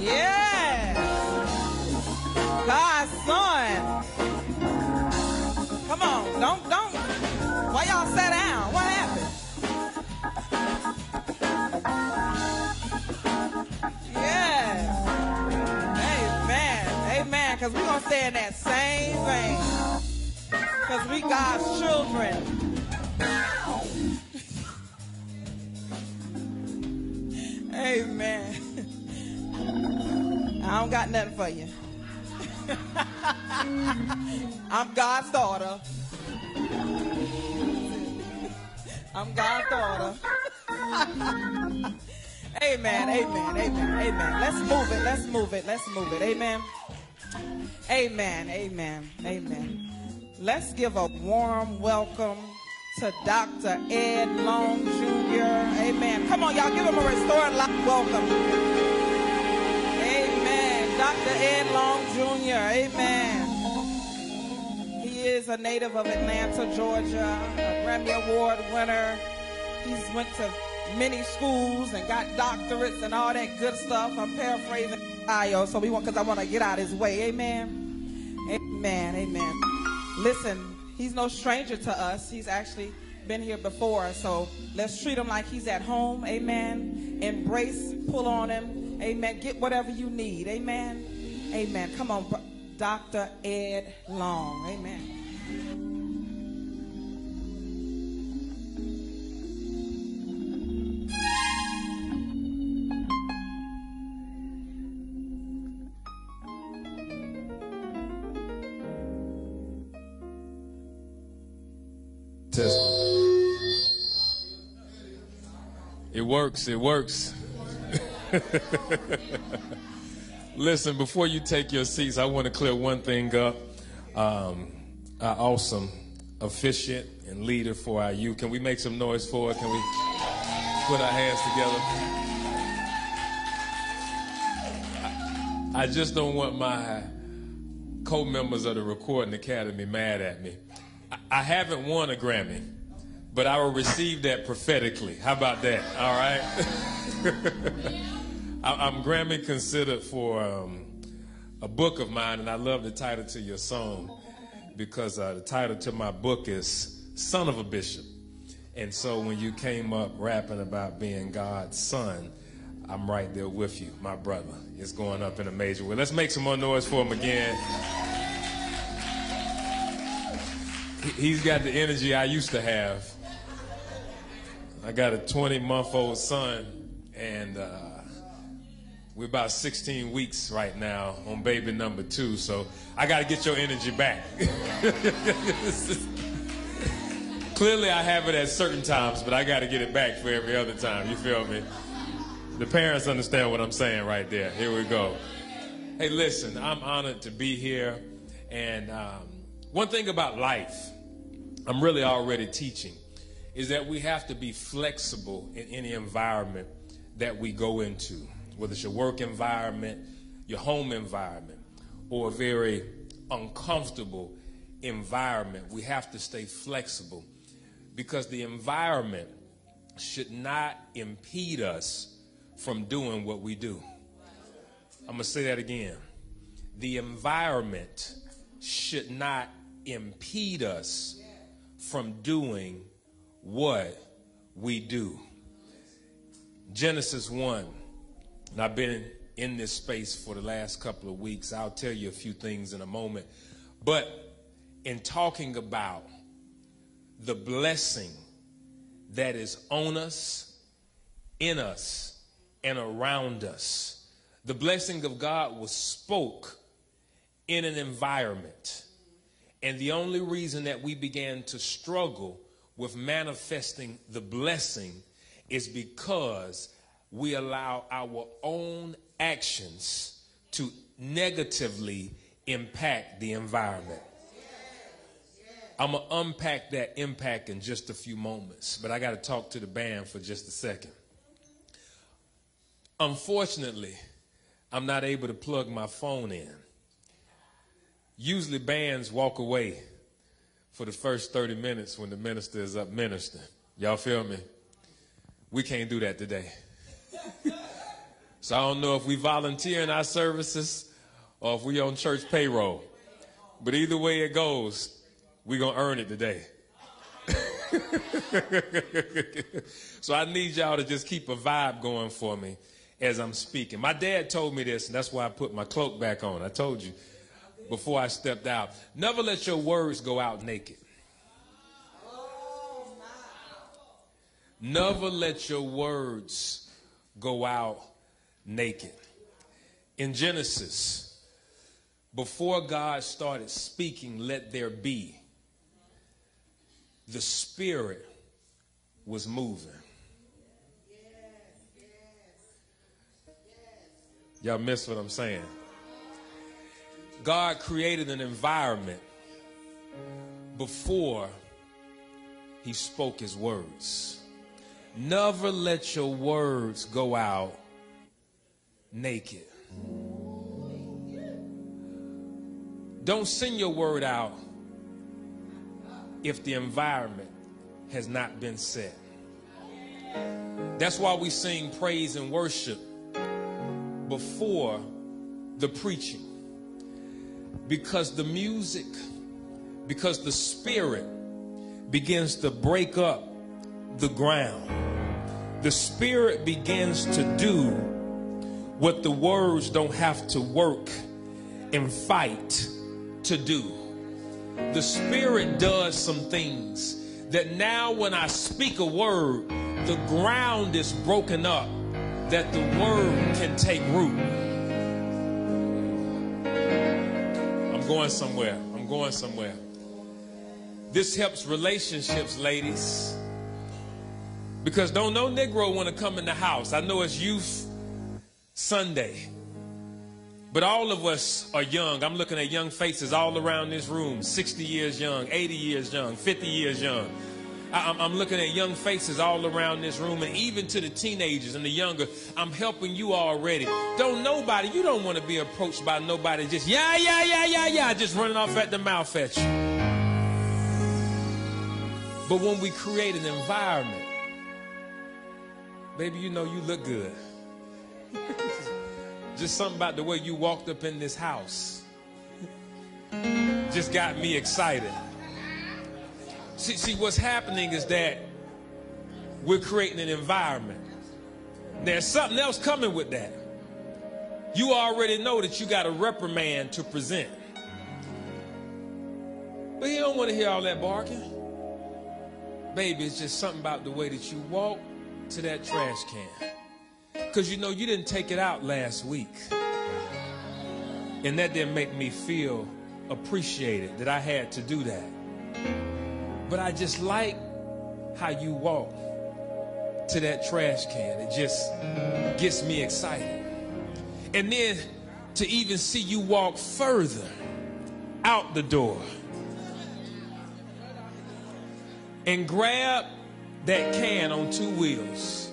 Yeah. God's son. Come on, don't don't. Why y'all sat down? What happened? Yes. Amen. Amen. Because we're going to stay in that same vein. Because we God's children. Amen. I don't got nothing for you. I'm God's daughter. I'm God's daughter. amen, amen, amen, amen. Let's move it, let's move it, let's move it. Amen. Amen, amen, amen. Let's give a warm welcome to Dr. Ed Long Jr. Amen. Come on, y'all, give him a restored life welcome. Dr. Ed Long Jr. Amen. He is a native of Atlanta, Georgia, a Grammy Award winner. He's went to many schools and got doctorates and all that good stuff. I'm paraphrasing bio, so we want because I want to get out his way. Amen. Amen. Amen. Listen, he's no stranger to us. He's actually been here before. So let's treat him like he's at home. Amen. Embrace, pull on him. Amen. Get whatever you need. Amen. Amen. Come on, Dr. Ed Long. Amen. It works. It works. Listen, before you take your seats, I want to clear one thing up. Um, our awesome officiant and leader for our youth. Can we make some noise for it? Can we put our hands together? I, just don't want my co-members of the Recording Academy mad at me. I, I haven't won a Grammy, but I will receive that prophetically. How about that? All right. I, I'm Grammy considered for um, a book of mine, and I love the title to your song because uh, the title to my book is Son of a Bishop. And so when you came up rapping about being God's son, I'm right there with you, my brother. It's going up in a major way. Let's make some more noise for him again. He's got the energy I used to have. I got a 20 month old son, and uh, we're about 16 weeks right now on baby number two, so I got to get your energy back. Clearly, I have it at certain times, but I got to get it back for every other time. You feel me? The parents understand what I'm saying right there. Here we go. Hey, listen, I'm honored to be here. And um, one thing about life, I'm really already teaching, is that we have to be flexible in any environment that we go into, whether it's your work environment, your home environment, or a very uncomfortable environment. We have to stay flexible because the environment should not impede us from doing what we do. I'm going to say that again. The environment should not impede us from doing what we do. Genesis 1, and I've been in this space for the last couple of weeks. I'll tell you a few things in a moment. But in talking about the blessing that is on us, in us, and around us. The blessing of God was spoke in an environment. And the only reason that we began to struggle with manifesting the blessing is because we allow our own actions to negatively impact the environment. I'm going to unpack that impact in just a few moments, but I got to talk to the band for just a second. Unfortunately, I'm not able to plug my phone in. Usually, bands walk away for the first 30 minutes when the minister is up ministering. Y'all feel me? We can't do that today. So I don't know if we volunteer in our services or if we on church payroll. But either way it goes, we're going to earn it today. so I need y'all to just keep a vibe going for me as I'm speaking. My dad told me this, and that's why I put my cloak back on. I told you before I stepped out. Never let your words go out naked. Never let your words go out naked. In Genesis, before God started speaking, let there be, the Spirit was moving. Y'all miss what I'm saying? God created an environment before he spoke his words. Never let your words go out naked. Don't send your word out if the environment has not been set. That's why we sing praise and worship before the preaching. Because the music, because the spirit begins to break up the ground. The spirit begins to do what the words don't have to work and fight to do. The spirit does some things that now when I speak a word, the ground is broken up that the word can take root. I'm going somewhere. I'm going somewhere. This helps relationships, ladies. Because don't no Negro want to come in the house. I know it's youth Sunday. But all of us are young. I'm looking at young faces all around this room 60 years young, 80 years young, 50 years young. I'm, looking at young faces all around this room, and even to the teenagers and the younger. I'm helping you already. Don't nobody, you don't want to be approached by nobody just, yeah, yeah, yeah, yeah, yeah, just running off at the mouth at you. But when we create an environment, baby, you know you look good. just something about the way you walked up in this house just got me excited. See, see, what's happening is that we're creating an environment. There's something else coming with that. You already know that you got a reprimand to present. But you don't want to hear all that barking. Baby, it's just something about the way that you walk to that trash can. Because you know, you didn't take it out last week. And that didn't make me feel appreciated that I had to do that. But I just like how you walk to that trash can. It just gets me excited. And then to even see you walk further out the door and grab that can on two wheels.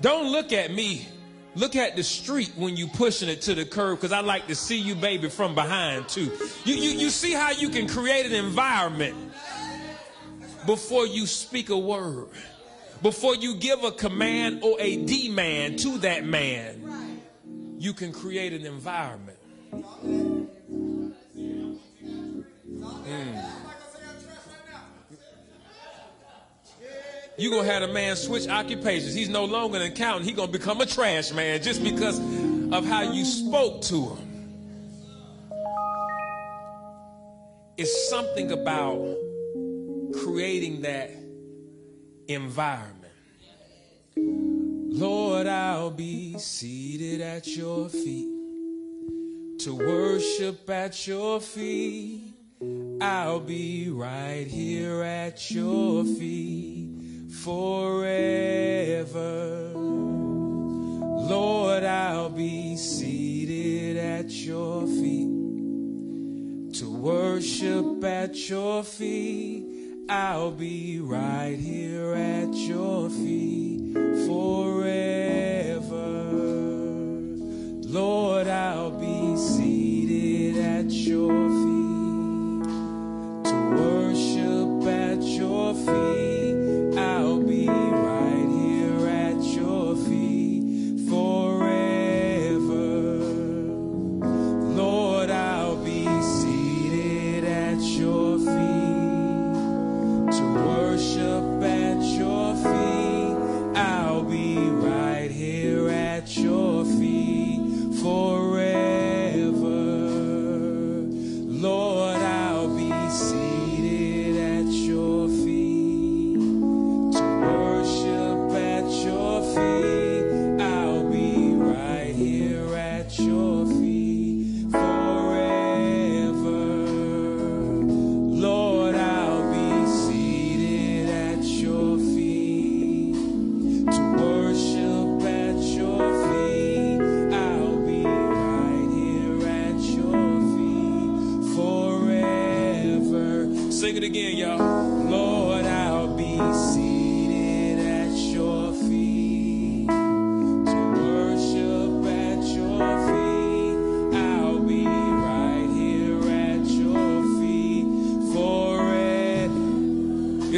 Don't look at me. Look at the street when you pushing it to the curb because I like to see you, baby, from behind too. You, you, you see how you can create an environment before you speak a word, before you give a command or a demand to that man. You can create an environment. Mm. You're going to have a man switch occupations. He's no longer an accountant. He's going to become a trash man just because of how you spoke to him. It's something about creating that environment. Lord, I'll be seated at your feet to worship at your feet. I'll be right here at your feet forever. Lord, I'll be seated at your feet to worship at your feet. I'll be right here at your feet forever. Lord, I'll be seated at your feet to worship at your feet.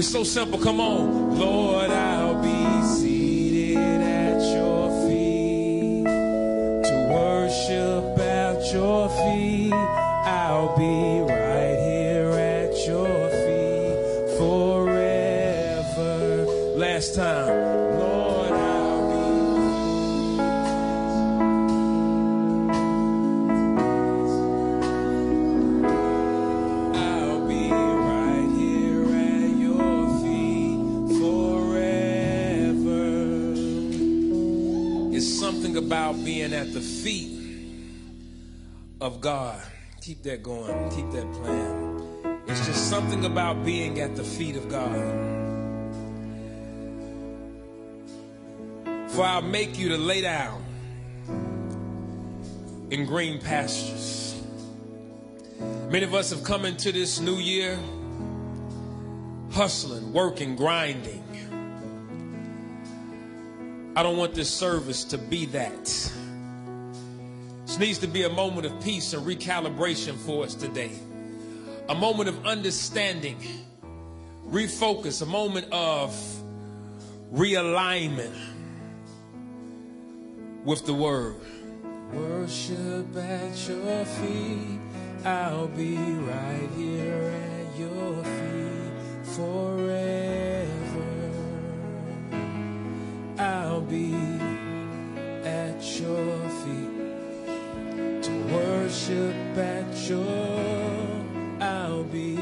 So simple. Come on. Lord, I'll feet of God. Keep that going. Keep that plan. It's just something about being at the feet of God. For I'll make you to lay down in green pastures. Many of us have come into this new year hustling, working, grinding. I don't want this service to be that. This needs to be a moment of peace and recalibration for us today. A moment of understanding, refocus, a moment of realignment with the word. Worship at your feet. I'll be right here at your feet forever. I'll be at your feet worship at your. I'll be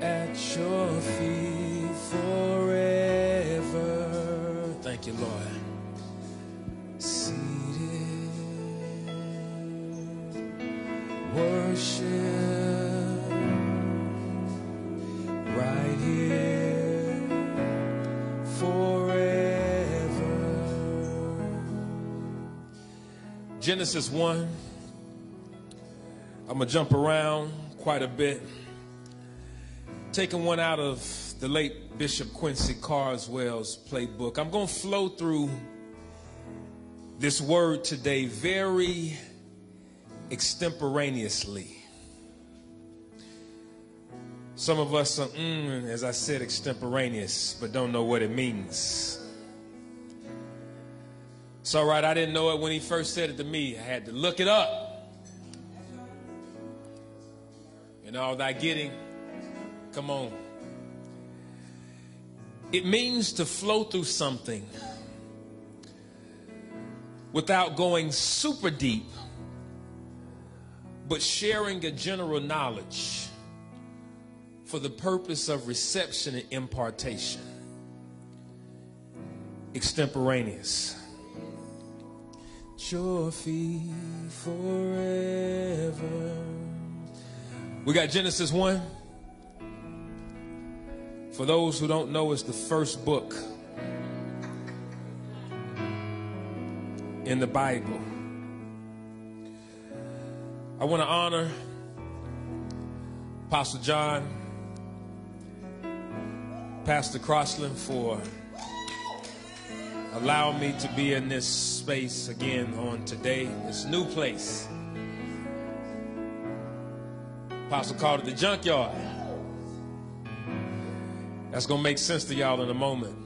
at your feet forever. Thank you, Lord. Worship right here forever. Genesis 1. I'm going to jump around quite a bit. Taking one out of the late Bishop Quincy Carswell's playbook. I'm going to flow through this word today very extemporaneously. Some of us are, mm, as I said, extemporaneous, but don't know what it means. It's all right, I didn't know it when he first said it to me. I had to look it up. And all that getting, come on. It means to flow through something without going super deep, but sharing a general knowledge for the purpose of reception and impartation. Extemporaneous. Your feet forever. We got Genesis 1. For those who don't know, it's the first book in the Bible. I want to honor Pastor John, Pastor Crossland for allowing me to be in this space again on today, this new place. Apostle called it the junkyard. That's going to make sense to y'all in a moment.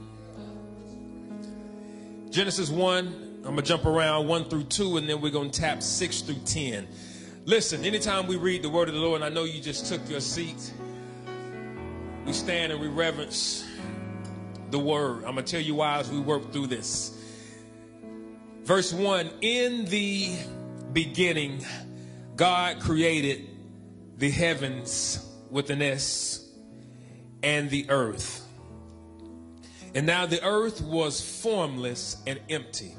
Genesis 1, I'm going to jump around 1 through 2, and then we're going to tap 6 through 10. Listen, anytime we read the word of the Lord, and I know you just took your seat, we stand and we reverence the word. I'm going to tell you why as we work through this. Verse 1 In the beginning, God created the heavens with an S and the earth. And now the earth was formless and empty.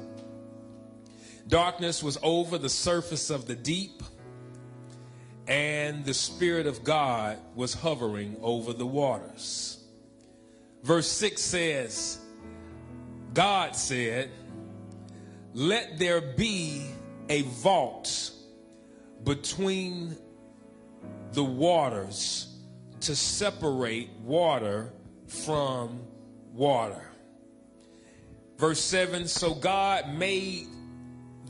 Darkness was over the surface of the deep, and the Spirit of God was hovering over the waters. Verse 6 says, God said, Let there be a vault between the waters to separate water from water. Verse 7 So God made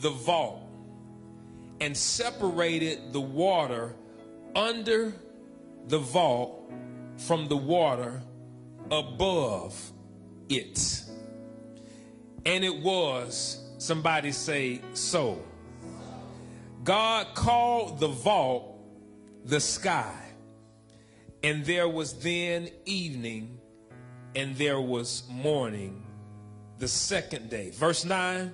the vault and separated the water under the vault from the water above it. And it was, somebody say, so. God called the vault the sky. And there was then evening, and there was morning the second day. Verse 9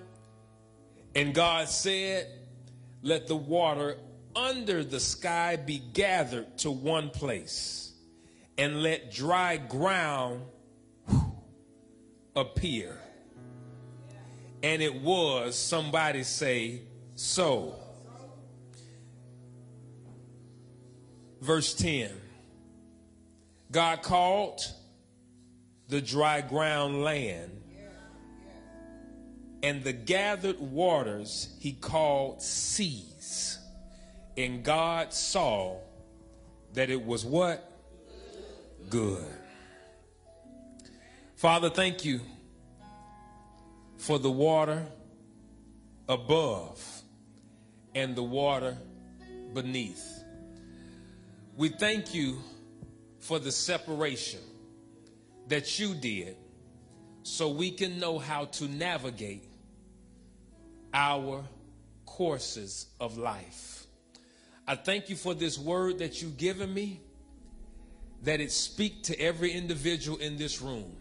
And God said, Let the water under the sky be gathered to one place, and let dry ground appear. And it was, somebody say, so. Verse 10 God called the dry ground land, and the gathered waters he called seas. And God saw that it was what? Good. Father, thank you for the water above and the water beneath. We thank you for the separation that you did so we can know how to navigate our courses of life. I thank you for this word that you've given me, that it speak to every individual in this room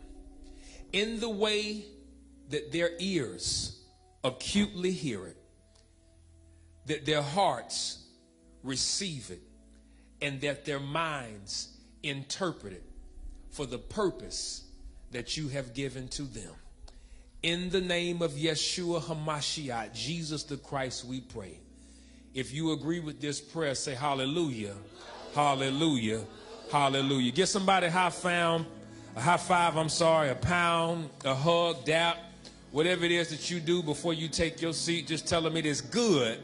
in the way that their ears acutely hear it, that their hearts receive it, and that their minds interpret it for the purpose that you have given to them. In the name of Yeshua HaMashiach, Jesus the Christ, we pray. If you agree with this prayer, say hallelujah, hallelujah, hallelujah. Get somebody high found, a high five, I'm sorry, a pound, a hug, dap, whatever it is that you do before you take your seat, just tell them it is good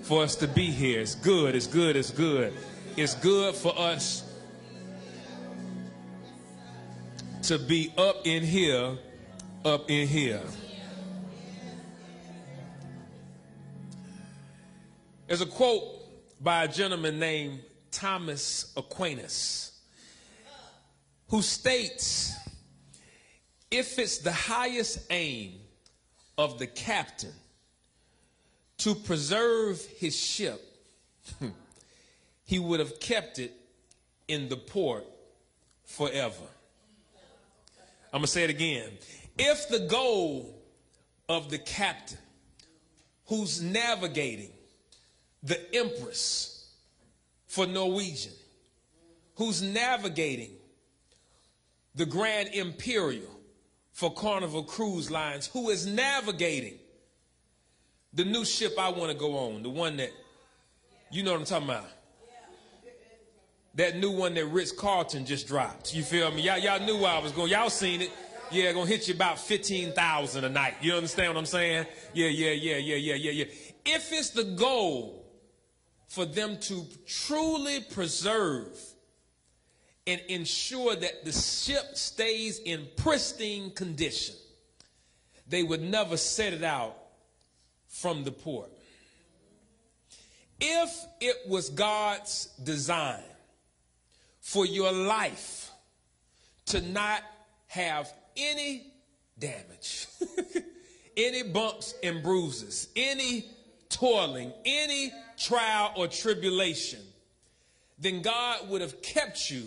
for us to be here. It's good, it's good, it's good. It's good for us to be up in here, up in here. There's a quote by a gentleman named Thomas Aquinas who states if it's the highest aim of the captain to preserve his ship, hmm, he would have kept it in the port forever. I'm going to say it again. If the goal of the captain who's navigating the Empress for Norwegian, who's navigating the Grand Imperial for Carnival Cruise Lines, who is navigating the new ship I want to go on, the one that, you know what I'm talking about. That new one that Ritz Carlton just dropped. You feel me? Y'all, y'all knew where I was going. Y'all seen it. Yeah, gonna hit you about 15,000 a night. You understand what I'm saying? Yeah, yeah, yeah, yeah, yeah, yeah, yeah. If it's the goal for them to truly preserve and ensure that the ship stays in pristine condition, they would never set it out from the port. If it was God's design for your life to not have any damage, any bumps and bruises, any toiling, any trial or tribulation, then God would have kept you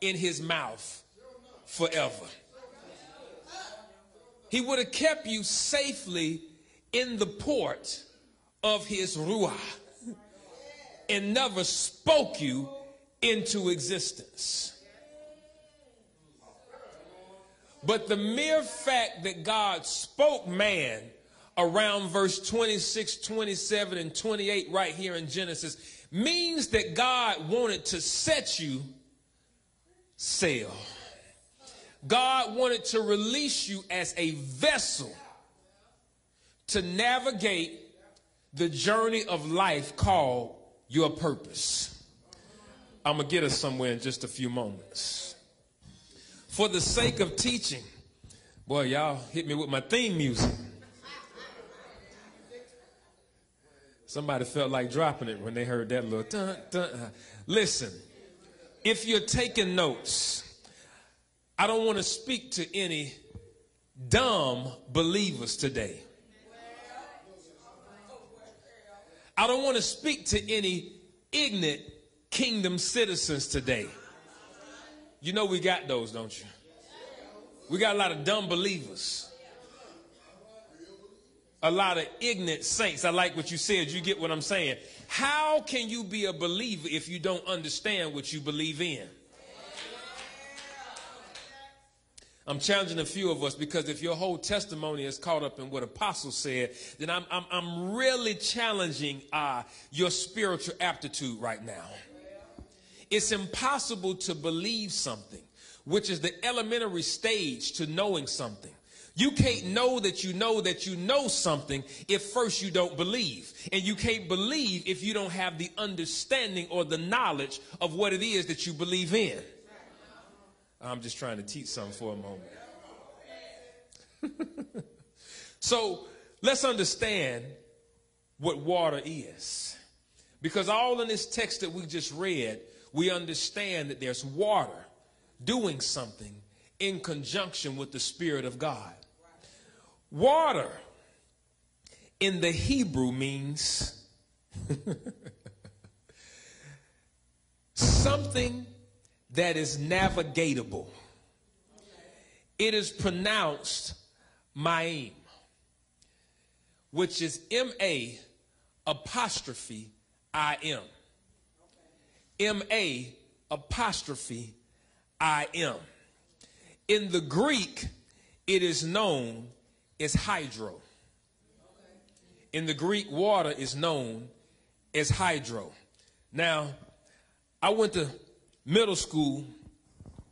in his mouth forever. He would have kept you safely in the port of his Ruah and never spoke you into existence. But the mere fact that God spoke man around verse 26, 27, and 28 right here in Genesis means that God wanted to set you sail. God wanted to release you as a vessel to navigate the journey of life called your purpose. I'm going to get us somewhere in just a few moments. For the sake of teaching, boy, y'all hit me with my theme music. Somebody felt like dropping it when they heard that little dun, dun. Listen, if you're taking notes, I don't want to speak to any dumb believers today. I don't want to speak to any ignorant kingdom citizens today. You know we got those, don't you? We got a lot of dumb believers. A lot of ignorant saints. I like what you said. You get what I'm saying. How can you be a believer if you don't understand what you believe in? I'm challenging a few of us because if your whole testimony is caught up in what apostles said, then I'm, I'm, I'm really challenging uh, your spiritual aptitude right now. It's impossible to believe something, which is the elementary stage to knowing something. You can't know that you know that you know something if first you don't believe. And you can't believe if you don't have the understanding or the knowledge of what it is that you believe in. I'm just trying to teach something for a moment. so let's understand what water is. Because all in this text that we just read, we understand that there's water doing something in conjunction with the Spirit of God. Water in the Hebrew means something that is navigatable. It is pronounced Maim, which is M A apostrophe I M. M A apostrophe I M. In the Greek, it is known as hydro. In the Greek, water is known as hydro. Now, I went to middle school.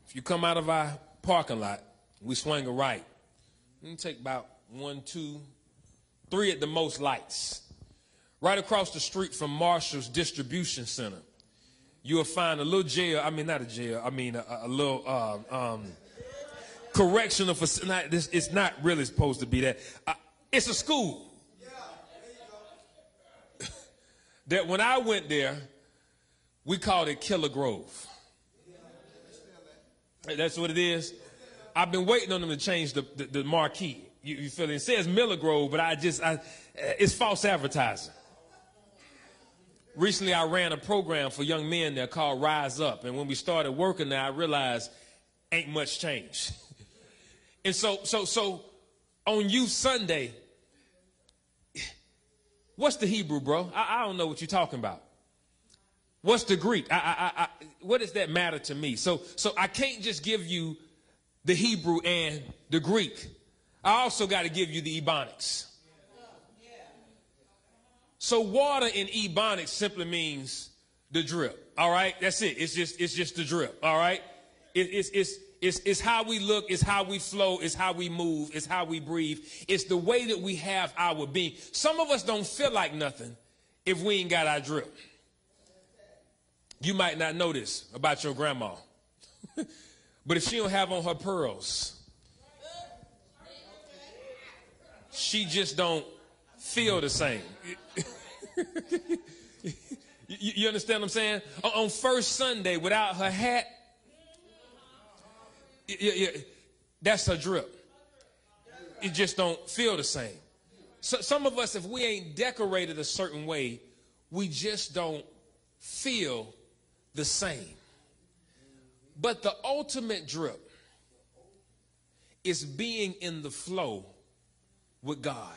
If you come out of our parking lot, we swing a right. You take about one, two, three at the most lights. Right across the street from Marshall's Distribution Center, you'll find a little jail. I mean, not a jail. I mean, a, a little um, um, correctional facility. It's not really supposed to be that. Uh, it's a school. that when I went there, we called it Killer Grove. That's what it is. I've been waiting on them to change the, the, the marquee. You, you, feel it? It says Miller Grove, but I just, I, it's false advertising. Recently, I ran a program for young men there called Rise Up. And when we started working there, I realized ain't much change. and so, so, so on Youth Sunday, what's the Hebrew, bro? I, I don't know what you're talking about. What's the Greek? I, I, I, what does that matter to me? So, so I can't just give you the Hebrew and the Greek. I also got to give you the Ebonics. So water in Ebonics simply means the drip. All right, that's it. It's just it's just the drip. All right, it, it's it's it's it's how we look. It's how we flow. It's how we move. It's how we breathe. It's the way that we have our being. Some of us don't feel like nothing if we ain't got our drip. You might not know this about your grandma. but if she don't have on her pearls, she just don't feel the same. you, understand what I'm saying? On first Sunday, without her hat, that's her drip. It just don't feel the same. So some of us, if we ain't decorated a certain way, we just don't feel the same. But the ultimate drip is being in the flow with God.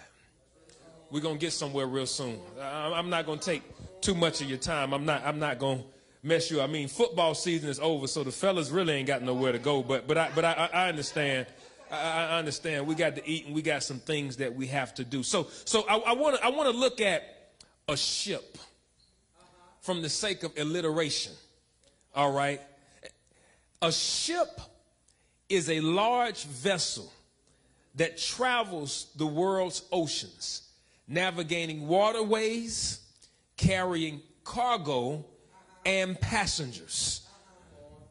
We're going to get somewhere real soon. I'm not going to take too much of your time. I'm not, I'm not going to mess you. I mean, football season is over, so the fellas really ain't got nowhere to go. But, but I, but I, I understand. I, I understand. We got to eat and we got some things that we have to do. So, so I want to, I want to look at a ship from the sake of alliteration. All right. A ship is a large vessel that travels the world's oceans, navigating waterways, carrying cargo and passengers,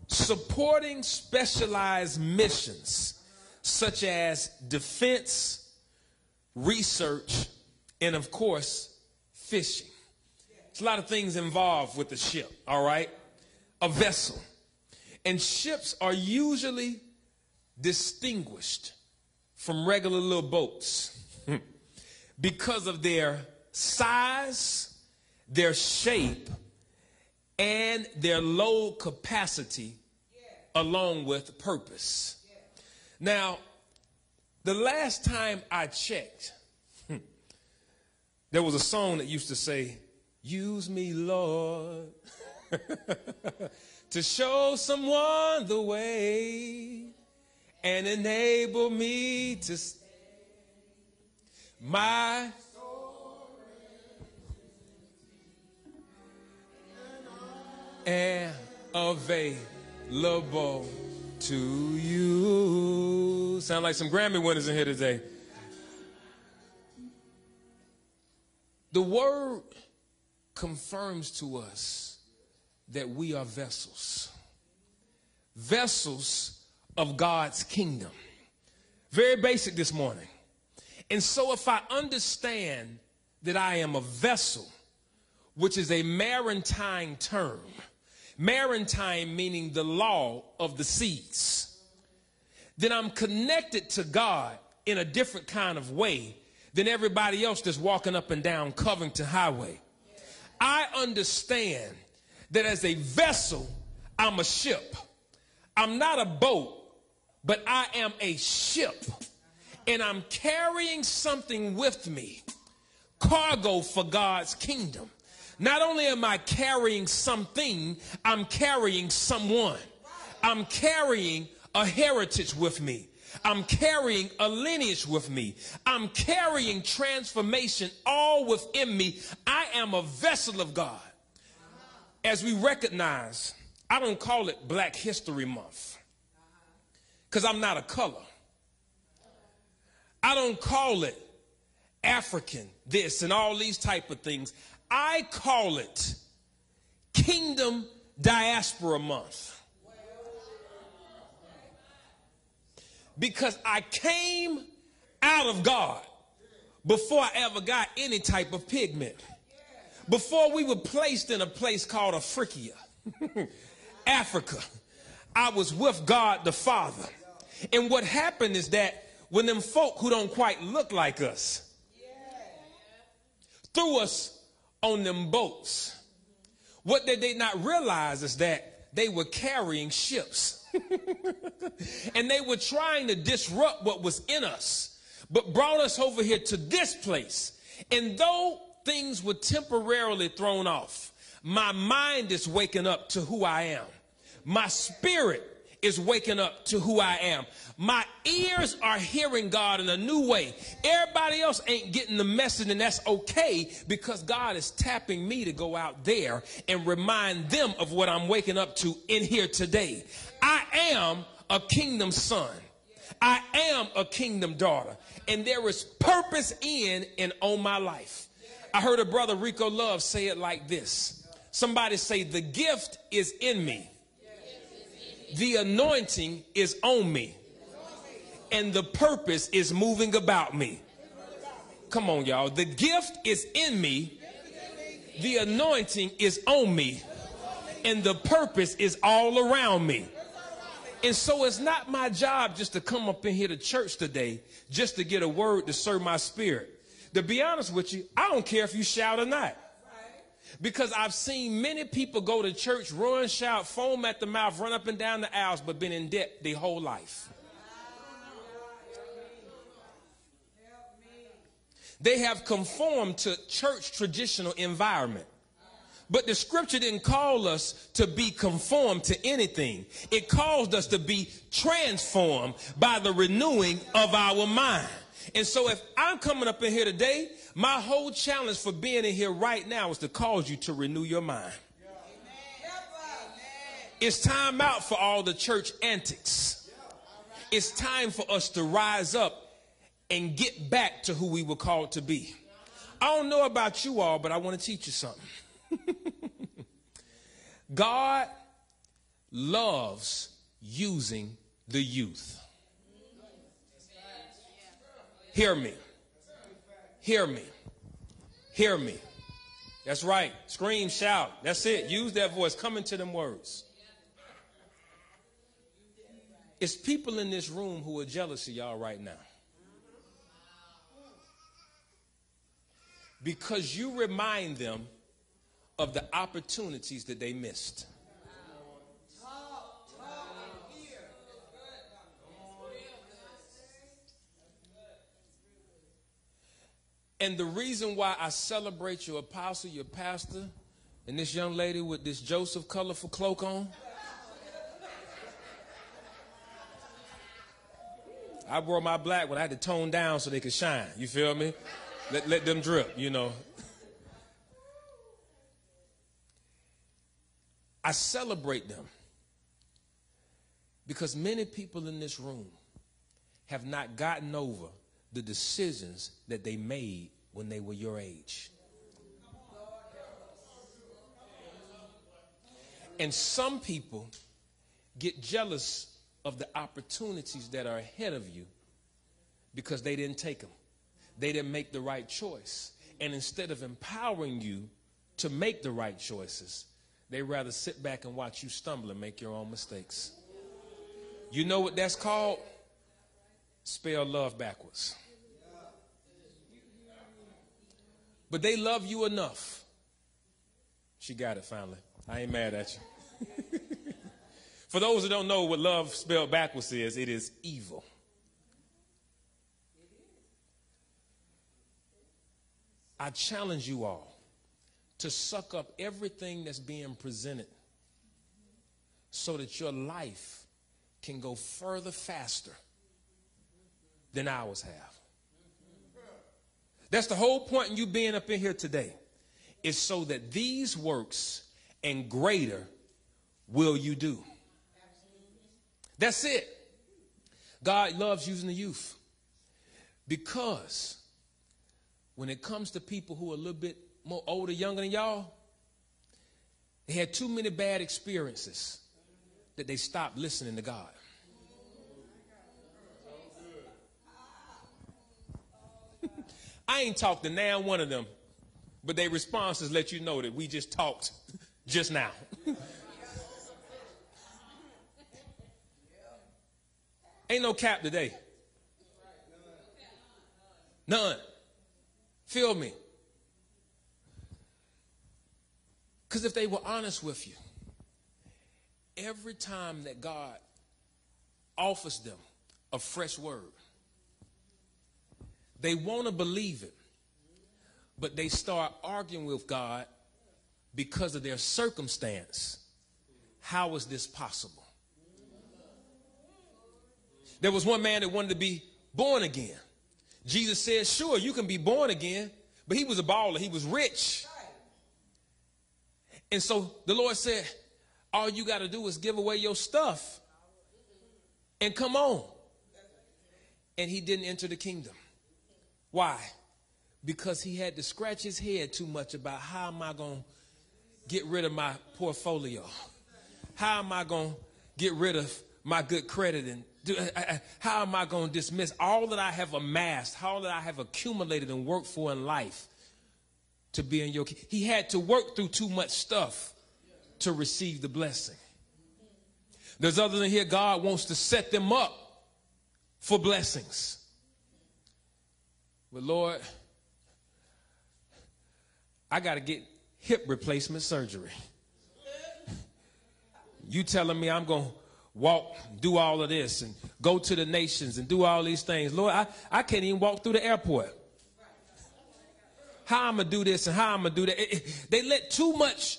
supporting specialized missions such as defense, research, and of course, fishing. There's a lot of things involved with the ship, all right? a vessel. And ships are usually distinguished from regular little boats because of their size, their shape, and their low capacity, along with purpose. Now, the last time I checked, hmm, there was a song that used to say, Use me, Lord, to show someone the way and enable me to. My and available to you. Sound like some Grammy winners in here today. The word confirms to us that we are vessels, vessels of God's kingdom. Very basic this morning. And so, if I understand that I am a vessel, which is a maritime term, maritime meaning the law of the seas, then I'm connected to God in a different kind of way than everybody else that's walking up and down Covington Highway. I understand that as a vessel, I'm a ship. I'm not a boat, but I am a ship. And I'm carrying something with me cargo for God's kingdom. Not only am I carrying something, I'm carrying someone. I'm carrying a heritage with me. I'm carrying a lineage with me. I'm carrying transformation all within me. I am a vessel of God. As we recognize, I don't call it Black History Month because I'm not a color. I don't call it African this and all these type of things. I call it Kingdom Diaspora Month. Because I came out of God before I ever got any type of pigment. Before we were placed in a place called Africa, Africa, I was with God the Father. And what happened is that when them folk who don't quite look like us threw us on them boats. What they did not realize is that they were carrying ships. and they were trying to disrupt what was in us, but brought us over here to this place. And though things were temporarily thrown off, my mind is waking up to who I am. My spirit is waking up to who I am. My ears are hearing God in a new way. Everybody else ain't getting the message, and that's okay because God is tapping me to go out there and remind them of what I'm waking up to in here today. I am a kingdom son. I am a kingdom daughter, and there is purpose in and on my life. I heard a brother Rico Love say it like this. Somebody say, The gift is in me the anointing is on me and the purpose is moving about me. Come on, y'all. The gift is in me, the anointing is on me, and the purpose is all around me. And so it's not my job just to come up in here to church today just to get a word to serve my spirit. To be honest with you, I don't care if you shout or not. Because I've seen many people go to church, run, shout, foam at the mouth, run up and down the aisles, but been in debt their whole life. They have conformed to church traditional environment. But the scripture didn't call us to be conformed to anything. It caused us to be transformed by the renewing of our mind. And so if I'm coming up in here today my whole challenge for being in here right now is to cause you to renew your mind. It's time out for all the church antics. It's time for us to rise up and get back to who we were called to be. I don't know about you all, but I want to teach you something. God loves using the youth. Hear me. Hear me. Hear me. That's right. Scream, shout. That's it. Use that voice. Come into them words. It's people in this room who are jealous of y'all right now. Because you remind them of the opportunities that they missed. And the reason why I celebrate your apostle, your pastor, and this young lady with this Joseph colorful cloak on. I wore my black when I had to tone down so they could shine. You feel me? Let, let them drip, you know. I celebrate them because many people in this room have not gotten over the decisions that they made when they were your age. And some people get jealous of the opportunities that are ahead of you because they didn't take them. They didn't make the right choice. And instead of empowering you to make the right choices, they rather sit back and watch you stumble and make your own mistakes. You know what that's called? Spell love backwards. But they love you enough. She got it finally. I ain't mad at you. For those who don't know what love spelled backwards is, it is evil. I challenge you all to suck up everything that's being presented so that your life can go further faster than ours have. That's the whole point in you being up in here today, is so that these works and greater will you do. That's it. God loves using the youth because when it comes to people who are a little bit more older, younger than y'all, they had too many bad experiences that they stopped listening to God. I ain't talked to now one of them, but their responses let you know that we just talked just now. ain't no cap today. None. Feel me. Because if they were honest with you, every time that God offers them a fresh word, they want to believe it, but they start arguing with God because of their circumstance. How is this possible? There was one man that wanted to be born again. Jesus said, Sure, you can be born again, but he was a baller, he was rich. And so the Lord said, All you got to do is give away your stuff and come on. And he didn't enter the kingdom. Why? Because he had to scratch his head too much about how am I going to get rid of my portfolio? How am I going to get rid of my good credit and do, uh, uh, how am I going to dismiss all that I have amassed, all that I have accumulated and worked for in life to be in your He had to work through too much stuff to receive the blessing. There's others in here, God wants to set them up for blessings. But Lord, I got to get hip replacement surgery. You telling me I'm going to walk, do all of this, and go to the nations and do all these things. Lord, I, I can't even walk through the airport. How I'm going to do this and how I'm going to do that. It, it, they let too much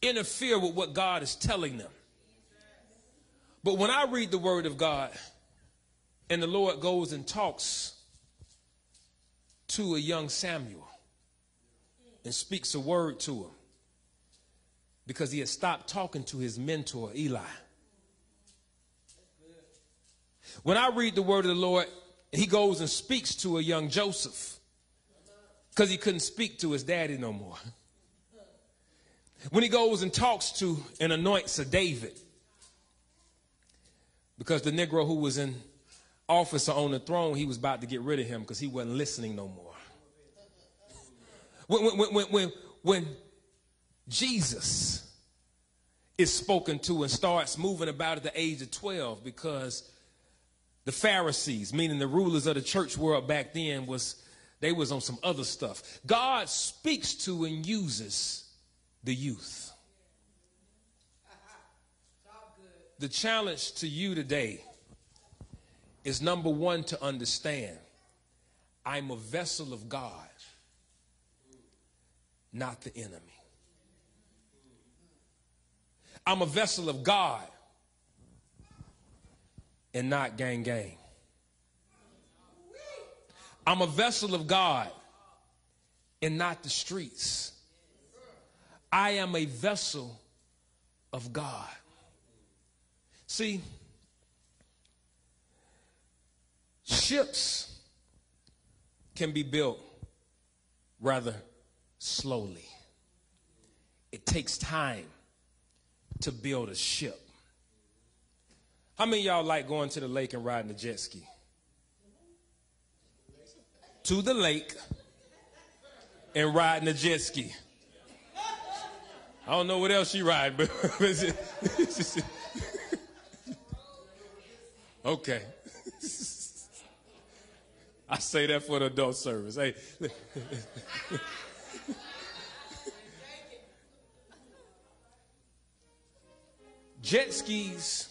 interfere with what God is telling them. But when I read the word of God and the Lord goes and talks to a young Samuel and speaks a word to him because he had stopped talking to his mentor, Eli. When I read the word of the Lord, he goes and speaks to a young Joseph because he couldn't speak to his daddy no more. When he goes and talks to and anoints a David because the Negro who was in officer on the throne, he was about to get rid of him because he wasn't listening no more. When, when, when, when, when Jesus is spoken to and starts moving about at the age of 12 because The Pharisees, meaning the rulers of the church world back then, was they was on some other stuff. God speaks to and uses the youth. The challenge to you today is number one to understand I'm a vessel of God, not the enemy. I'm a vessel of God and not gang gang. I'm a vessel of God and not the streets. I am a vessel of God. See, ships can be built rather slowly. It takes time to build a ship. How many y'all like going to the lake and riding a jet ski? To the lake and riding a jet ski. I don't know what else you ride, but okay. I say that for the adult service. Hey. Jet skis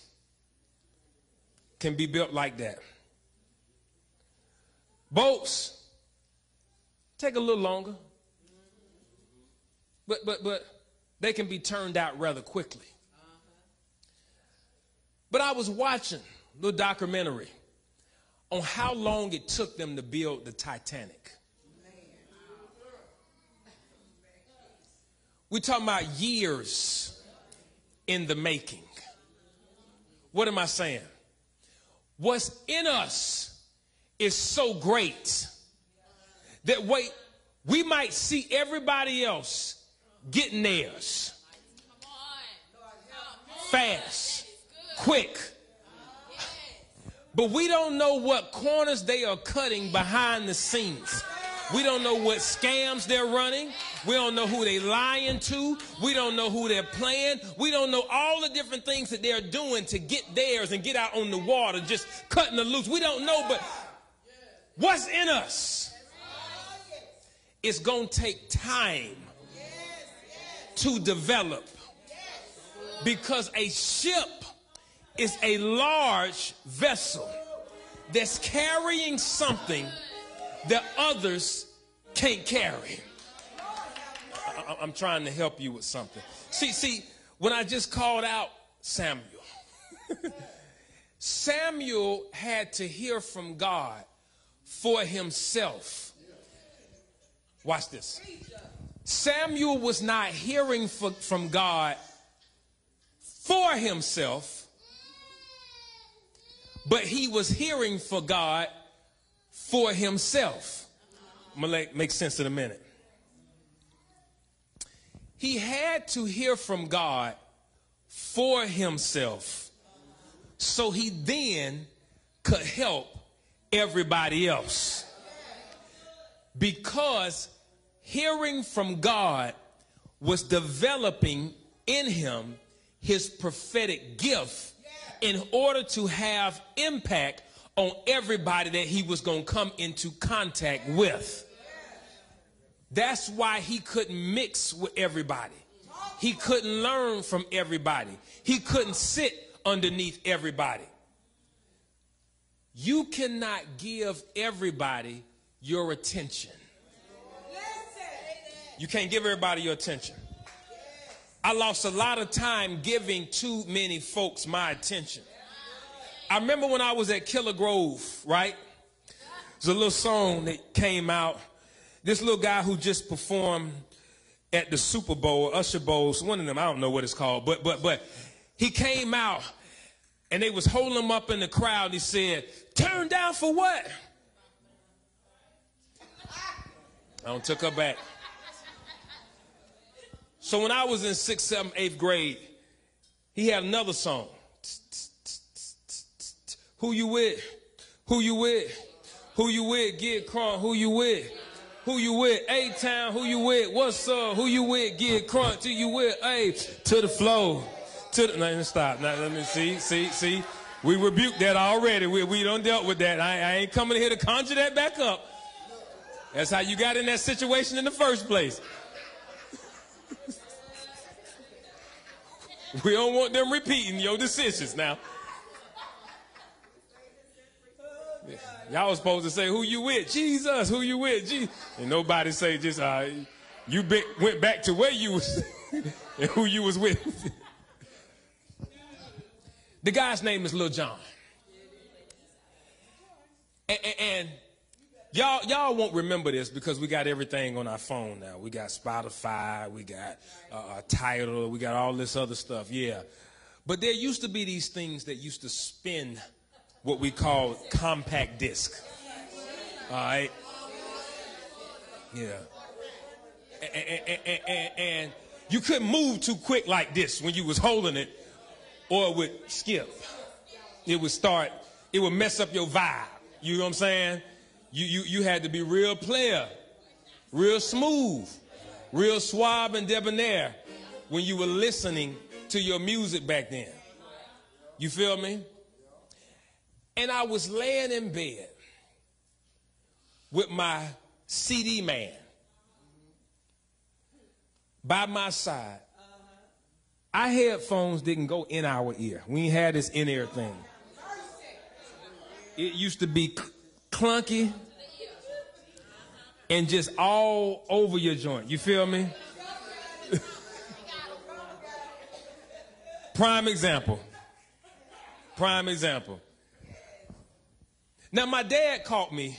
can be built like that. Boats take a little longer. But but but they can be turned out rather quickly. But I was watching the documentary on how long it took them to build the Titanic. We're talking about years in the making. What am I saying? What's in us is so great that wait, we might see everybody else getting theirs fast, quick. But we don't know what corners they are cutting behind the scenes. We don't know what scams they're running. We don't know who they're lying to. We don't know who they're playing. We don't know all the different things that they're doing to get theirs and get out on the water, just cutting the loose. We don't know, but what's in us? It's going to take time to develop because a ship is a large vessel that's carrying something that others can't carry. I, am trying to help you with something. See, see, when I just called out Samuel, Samuel had to hear from God for himself. Watch this. Samuel was not hearing for, from God for himself, but he was hearing for God for himself. I'm going to make sense in a minute. He had to hear from God for himself so he then could help everybody else. Because hearing from God was developing in him his prophetic gift in order to have impact on everybody that he was going to come into contact with. That's why he couldn't mix with everybody. He couldn't learn from everybody. He couldn't sit underneath everybody. You cannot give everybody your attention. You can't give everybody your attention. I lost a lot of time giving too many folks my attention. I remember when I was at Miller Grove, right? There's a little song that came out. This little guy who just performed at the Super Bowl, Usher Bowls, one of them, I don't know what it's called, but but but he came out and they was holding him up in the crowd. He said, "Turn down for what?" I don't took her back. So when I was in sixth, seventh, eighth grade, he had another song. Who you with? Who you with? Who you with? Get crunk. Who you with? Who you with? A town. Who you with? What's up? Who you with? Get crunk. Who you with? Hey, to the flow. To the. No, stop. Now let me see. See. See. We rebuked that already. We, we don't dealt with that. I, I ain't coming here to conjure that back up. That's how you got in that situation in the first place. We don't want them repeating your decisions now. Y'all was supposed to say who you with, Jesus. Who you with, Jesus. And nobody say just uh, you be, went back to where you was and who you was with. the guy's name is Lil Jon. And, and, and, y'all y'all won't remember this because we got everything on our phone now. We got Spotify, we got uh, Tidal, we got all this other stuff. Yeah, but there used to be these things that used to spin what we call compact disc. All right. Yeah. And, and, and, and, you couldn't move too quick like this when you was holding it or it would skip. It would start, it would mess up your vibe. You know what I'm saying? You, you, you had to be real player, real smooth, real suave and debonair when you were listening to your music back then. You feel me? And I was laying in bed with my CD man by my side. Our headphones didn't go in our ear. We had this in ear thing. It used to be clunky and just all over your joint. You feel me? Prime example. Prime example. Now, my dad caught me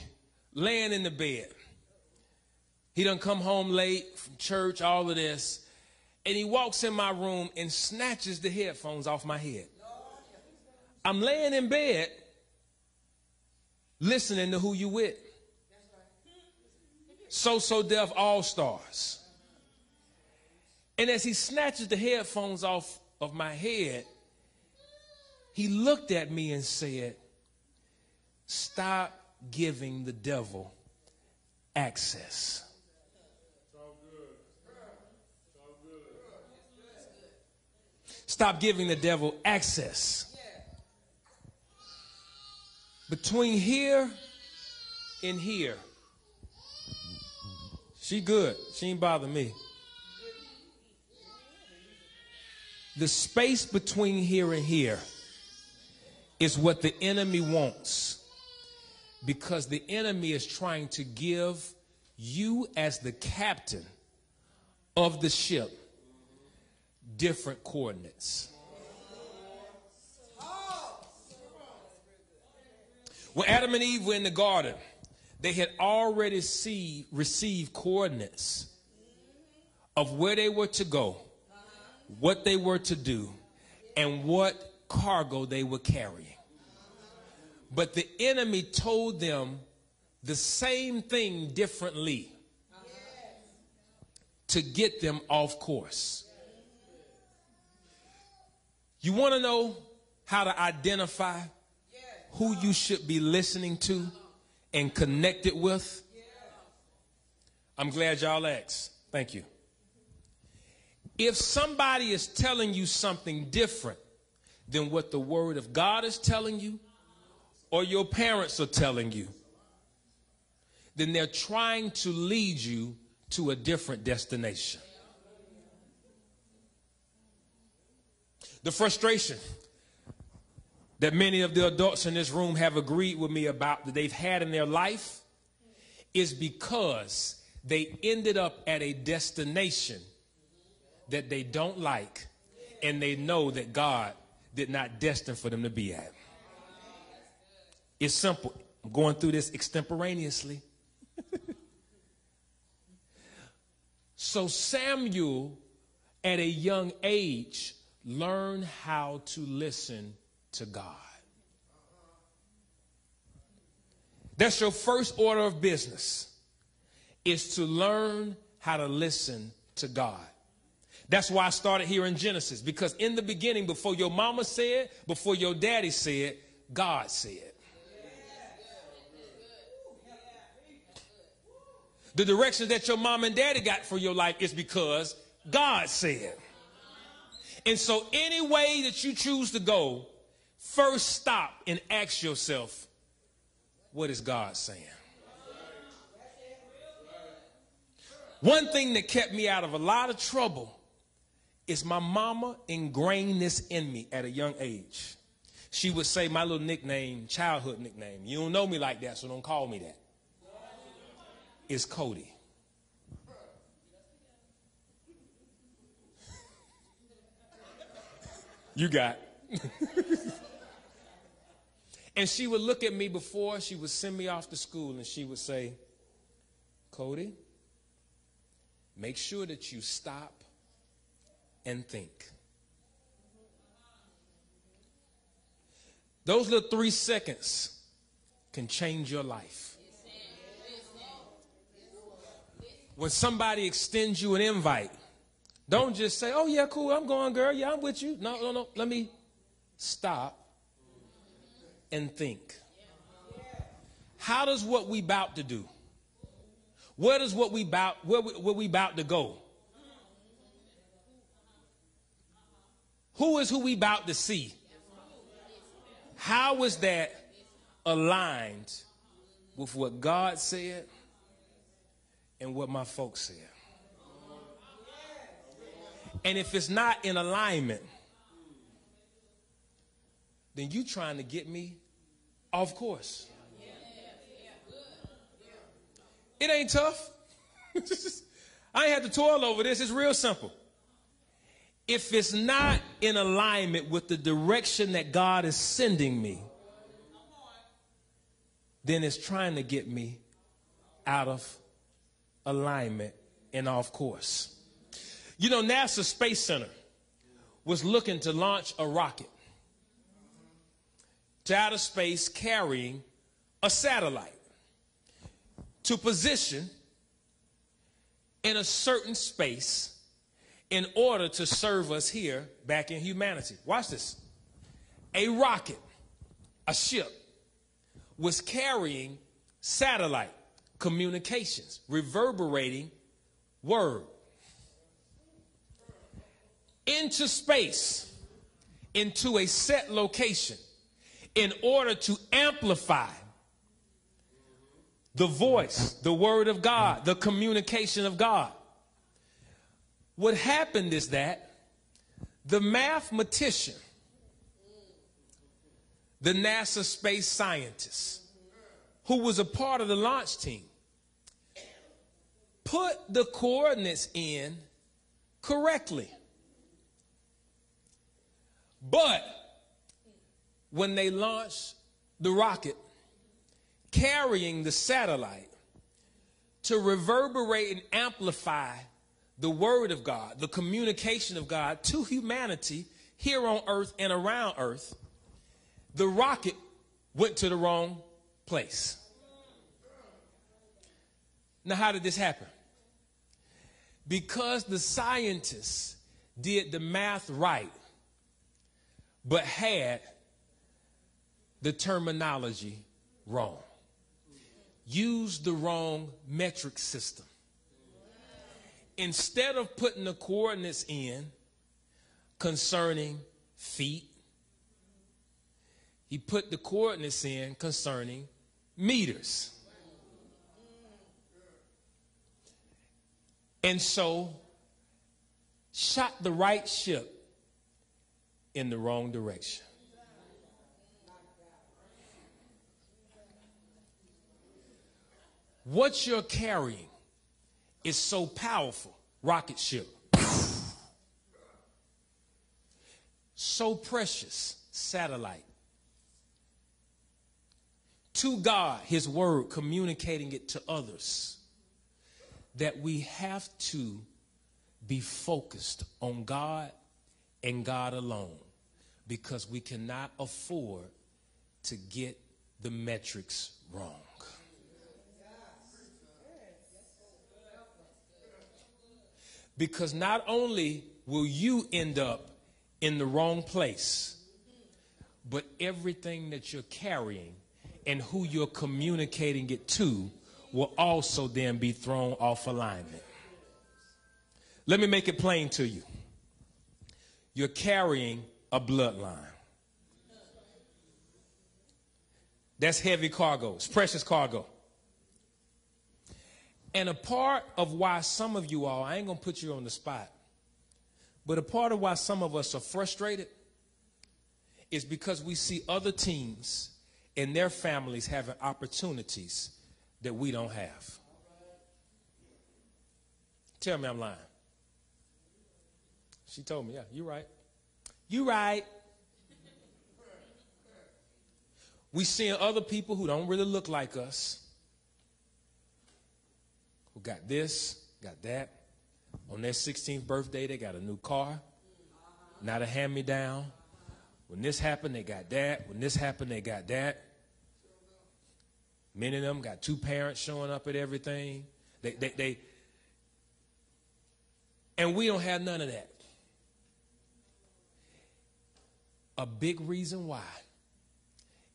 laying in the bed. He done come home late from church, all of this. And he walks in my room and snatches the headphones off my head. I'm laying in bed listening to who you with. So So Def All Stars. And as he snatches the headphones off of my head, he looked at me and said, Stop giving the devil access. Stop giving the devil access. Between here and here. She good. She ain't bother me. The space between here and here is what the enemy wants because the enemy is trying to give you, as the captain of the ship, different coordinates. When Adam and Eve were in the garden, they had already see, received coordinates of where they were to go, what they were to do, and what cargo they were carrying. But the enemy told them the same thing differently to get them off course. You want to know how to identify who you should be listening to and connected with? I'm glad y'all asked. Thank you. If somebody is telling you something different than what the Word of God is telling you, or your parents are telling you, then they're trying to lead you to a different destination. The frustration that many of the adults in this room have agreed with me about that they've had in their life is because they ended up at a destination that they don't like and they know that God did not destine for them to be at. It's simple. I'm going through this extemporaneously. so Samuel, at a young age, learned how to listen to God. That's your first order of business is to learn how to listen to God. That's why I started here in Genesis because in the beginning before your mama said, before your daddy said, God said. The direction that your mom and daddy got for your life is because God said. And so, any way that you choose to go, first stop and ask yourself, what is God saying? One thing that kept me out of a lot of trouble is my mama ingrained this in me at a young age. She would say my little nickname, childhood nickname. You don't know me like that, so don't call me that. Is Cody. you got. and she would look at me before she would send me off to school and she would say, Cody, make sure that you stop and think. Those little three seconds can change your life. When somebody extends you an invite, don't just say, oh, yeah, cool, I'm going, girl. Yeah, I'm with you. No, no, no. Let me stop and think. How does what we about to do? Where does what we about where we, where we about to go? Who is who we about to see? How is that aligned with what God said and what my folks said? And if it's not in alignment, then you trying to get me off course. It ain't tough. I ain't had to toil over this. It's real simple. If it's not in alignment with the direction that God is sending me, then it's trying to get me out of alignment and off course. You know, NASA Space Center was looking to launch a rocket to outer space carrying a satellite to position in a certain space in order to serve us here back in humanity. Watch this. A rocket, a ship, was carrying satellite communications, reverberating word into space, into a set location, in order to amplify the voice, the word of God, the communication of God. What happened is that the mathematician, the NASA space scientist, who was a part of the launch team, put the coordinates in correctly. But when they launched the rocket carrying the satellite to reverberate and amplify the word of God, the communication of God to humanity here on earth and around earth, the rocket went to the wrong place. Now, how did this happen? Because the scientists did the math right, but had the terminology wrong. Used the wrong metric system instead of putting the coordinates in concerning feet, he put the coordinates in concerning meters. And so shot the right ship in the wrong direction. What you're carrying is so powerful. Rocket ship. so precious. Satellite. To God, His Word, communicating it to others. That we have to be focused on God and God alone because we cannot afford to get the metrics wrong. Because not only will you end up in the wrong place, but everything that you're carrying and who you're communicating it to will also then be thrown off alignment. Let me make it plain to you. You're carrying a bloodline. That's heavy cargo. It's precious cargo. And a part of why some of you all, I ain't going to put you on the spot, but a part of why some of us are frustrated is because we see other teams and their families having opportunities that we don't have. Tell me I'm lying. She told me, yeah, you're right. You're right. We seeing other people who don't really look like us, who got this, got that. On their 16th birthday, they got a new car, not a hand me down. When this happened, they got that. When this happened, they got that. Many of them got two parents showing up at everything. They, they, they, and we don't have none of that. A big reason why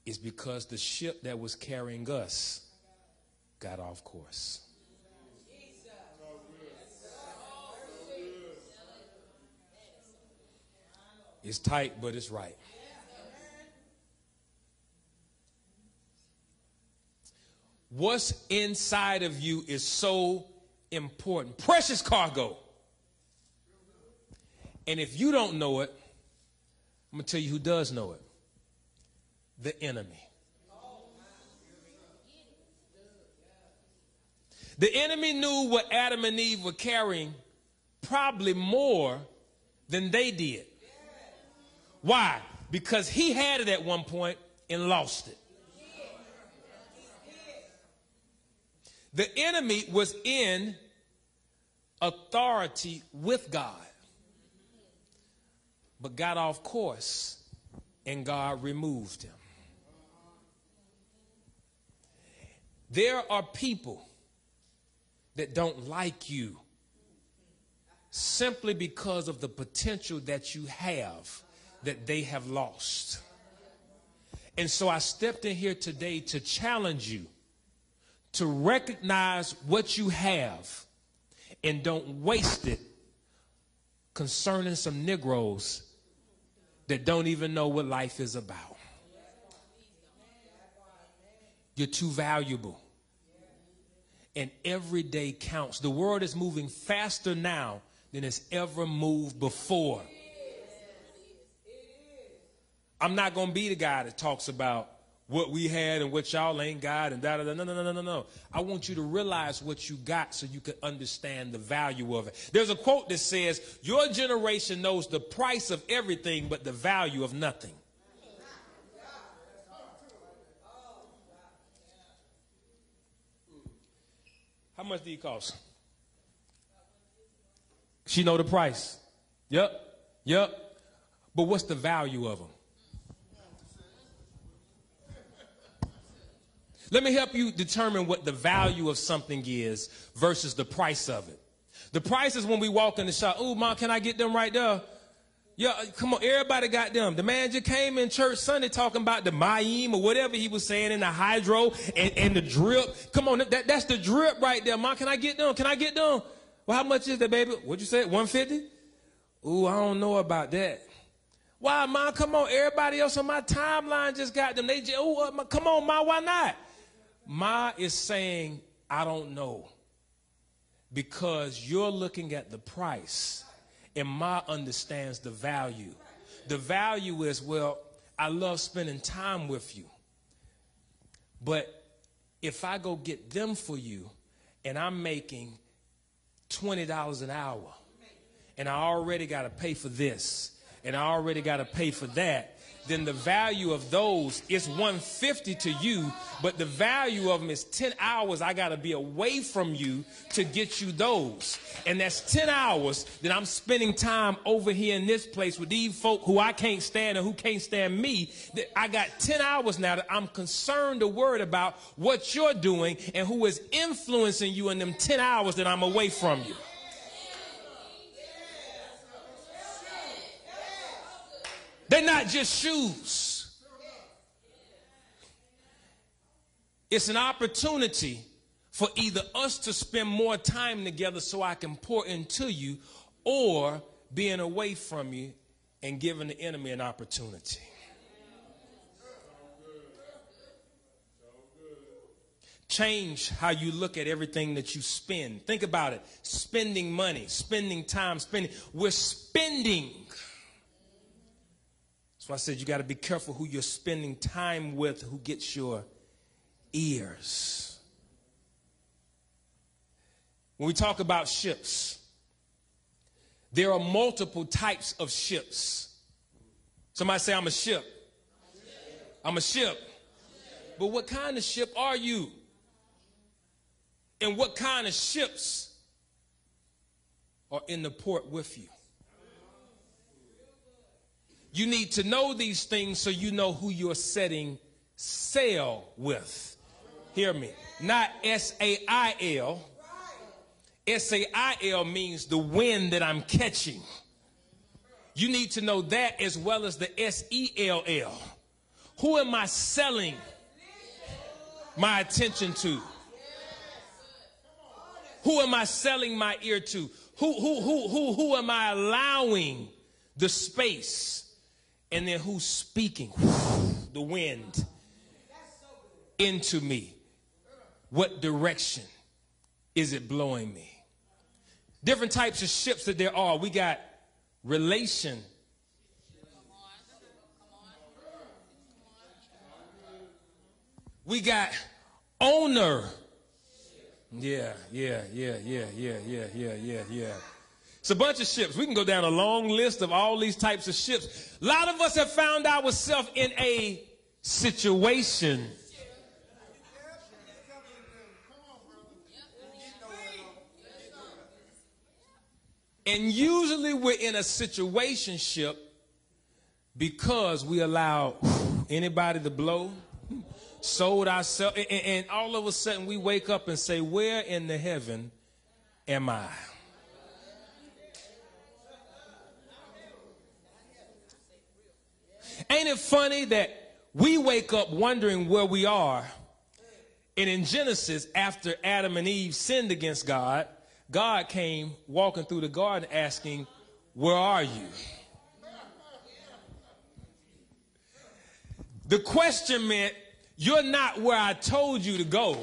is because the ship that was carrying us got off course. It's tight, but it's right. What's inside of you is so important. Precious cargo. And if you don't know it, I'm going to tell you who does know it the enemy. The enemy knew what Adam and Eve were carrying probably more than they did. Why? Because he had it at one point and lost it. The enemy was in authority with God, but got off course and God removed him. There are people that don't like you simply because of the potential that you have that they have lost. And so I stepped in here today to challenge you to recognize what you have and don't waste it concerning some Negroes that don't even know what life is about. You're too valuable. And every day counts. The world is moving faster now than it's ever moved before. I'm not going to be the guy that talks about what we had and what y'all ain't got and da da da. No, no, no, no, no, no. I want you to realize what you got so you can understand the value of it. There's a quote that says, Your generation knows the price of everything but the value of nothing. How much do you cost? She know the price. Yep. Yep. But what's the value of them? Let me help you determine what the value of something is versus the price of it. The price is when we walk in the shop. Oh, mom, can I get them right there? Yeah, come on, everybody got them. The man just came in church Sunday talking about the Mayim or whatever he was saying in the hydro and, and the drip. Come on, that, that's the drip right there. Mom, can I get them? Can I get them? Well, how much is that, baby? What'd you say? 150? Ooh, I don't know about that. Why, mom? Come on, everybody else on my timeline just got them. They just, oh, uh, come on, mom, why not? Ma is saying, I don't know. Because you're looking at the price, and Ma understands the value. The value is, well, I love spending time with you. But if I go get them for you, and I'm making $20 an hour, and I already got to pay for this, and I already got to pay for that, then the value of those is 150 to you, but the value of them is 10 hours I got to be away from you to get you those. And that's 10 hours that I'm spending time over here in this place with these folk who I can't stand and who can't stand me. That I got 10 hours now that I'm concerned or worried about what you're doing and who is influencing you in them 10 hours that I'm away from you. They're not just shoes. It's an opportunity for either us to spend more time together so I can pour into you or being away from you and giving the enemy an opportunity. change how you look at everything that you spend. Think about it spending money, spending time, spending. We're spending. Why I said you got to be careful who you're spending time with, who gets your ears. When we talk about ships, there are multiple types of ships. Somebody say, I'm a ship. I'm a ship. But what kind of ship are you? And what kind of ships are in the port with you? You need to know these things so you know who you're setting sail with. Hear me. Not S A I L. S A I L means the wind that I'm catching. You need to know that as well as the S E L L. Who am I selling my attention to? Who am I selling my ear to? Who, who, who, who, who am I allowing the space? And then who's speaking the wind into me? What direction is it blowing me? Different types of ships that there are. We got relation. We got owner. Yeah, yeah, yeah, yeah, yeah, yeah, yeah, yeah, yeah. It's a bunch of ships. We can go down a long list of all these types of ships. A lot of us have found ourselves in a situation And usually we're in a situationship because we allow anybody to blow, sold ourselves, and, and, all of a sudden we wake up and say, Where in the heaven am I? Ain't it funny that we wake up wondering where we are? And in Genesis, after Adam and Eve sinned against God, God came walking through the garden asking, Where are you? The question meant, You're not where I told you to go.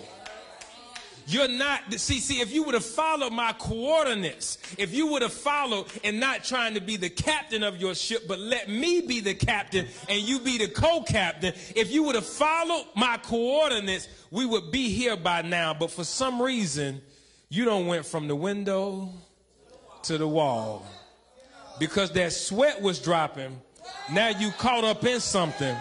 You're not, see, see, if you would have followed my coordinates, if you would have followed and not trying to be the captain of your ship, but let me be the captain and you be the co captain, if you would have followed my coordinates, we would be here by now. But for some reason, you don't went from the window to the wall because that sweat was dropping. Now you caught up in something.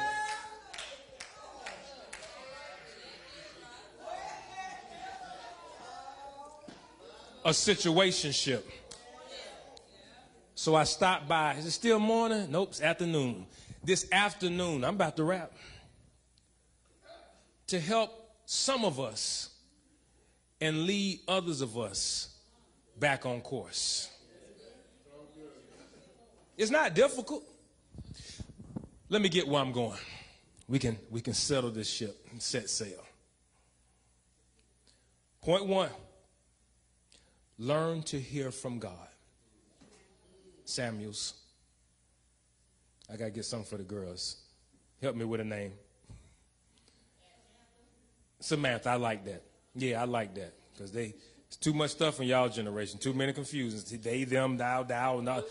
A situationship. So I stopped by. Is it still morning? Nope, it's afternoon. This afternoon, I'm about to wrap. To help some of us and lead others of us back on course. It's not difficult. Let me get where I'm going. We can, we can settle this ship and set sail. Point one learn to hear from God. Samuels. I got to get something for the girls. Help me with a name. Samantha, I like that. Yeah, I like that because they it's too much stuff in y'all generation. Too many confusions. They, them, thou, thou, not.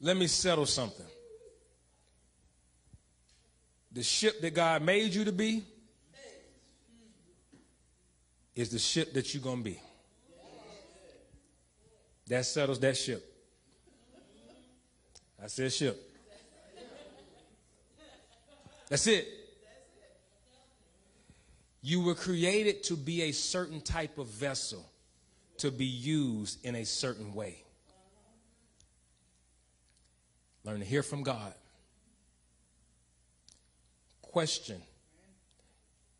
Let me settle something. The ship that God made you to be is the ship that you're going to be. That settles that ship. I said ship. That's it. You were created to be a certain type of vessel, to be used in a certain way. Learn to hear from God. Question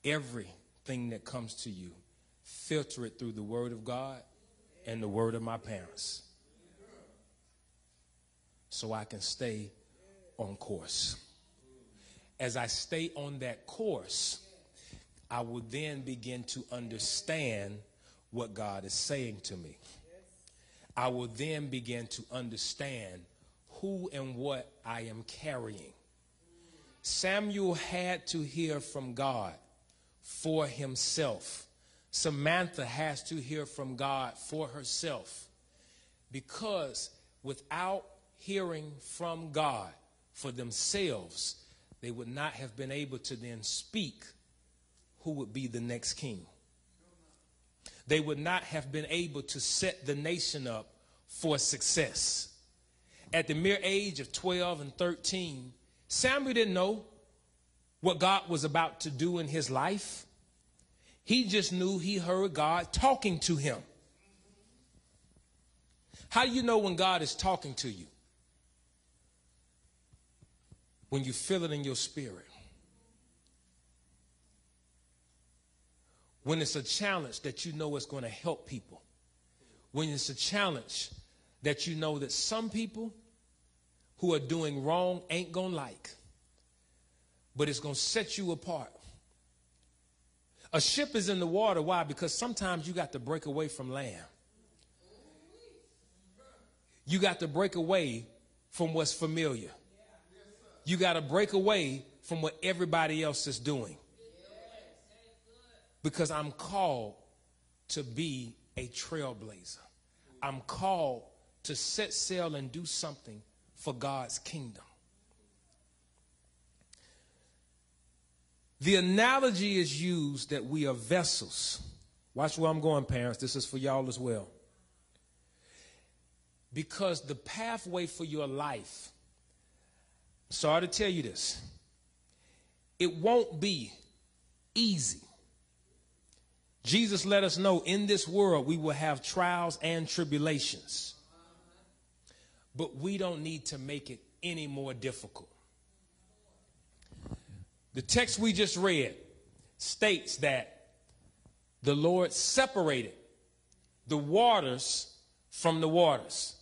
everything that comes to you, filter it through the Word of God and the word of my parents so I can stay on course. As I stay on that course, I will then begin to understand what God is saying to me. I will then begin to understand who and what I am carrying. Samuel had to hear from God for himself. Samantha has to hear from God for herself. Because without hearing from God for themselves, they would not have been able to then speak who would be the next king. They would not have been able to set the nation up for success. At the mere age of 12 and 13, Samuel didn't know what God was about to do in his life. He just knew he heard God talking to him. How do you know when God is talking to you? When you feel it in your spirit. When it's a challenge that you know is going to help people. When it's a challenge that you know that some people who are doing wrong ain't going to like, but it's going to set you apart. A ship is in the water. Why? Because sometimes you got to break away from land. You got to break away from what's familiar. You got to break away from what everybody else is doing. Because I'm called to be a trailblazer. I'm called to set sail and do something for God's kingdom. The analogy is used that we are vessels. Watch where I'm going, parents. This is for y'all as well. Because the pathway for your life, sorry to tell you this, it won't be easy. Jesus let us know in this world we will have trials and tribulations. But we don't need to make it any more difficult. The text we just read states that the Lord separated the waters from the waters.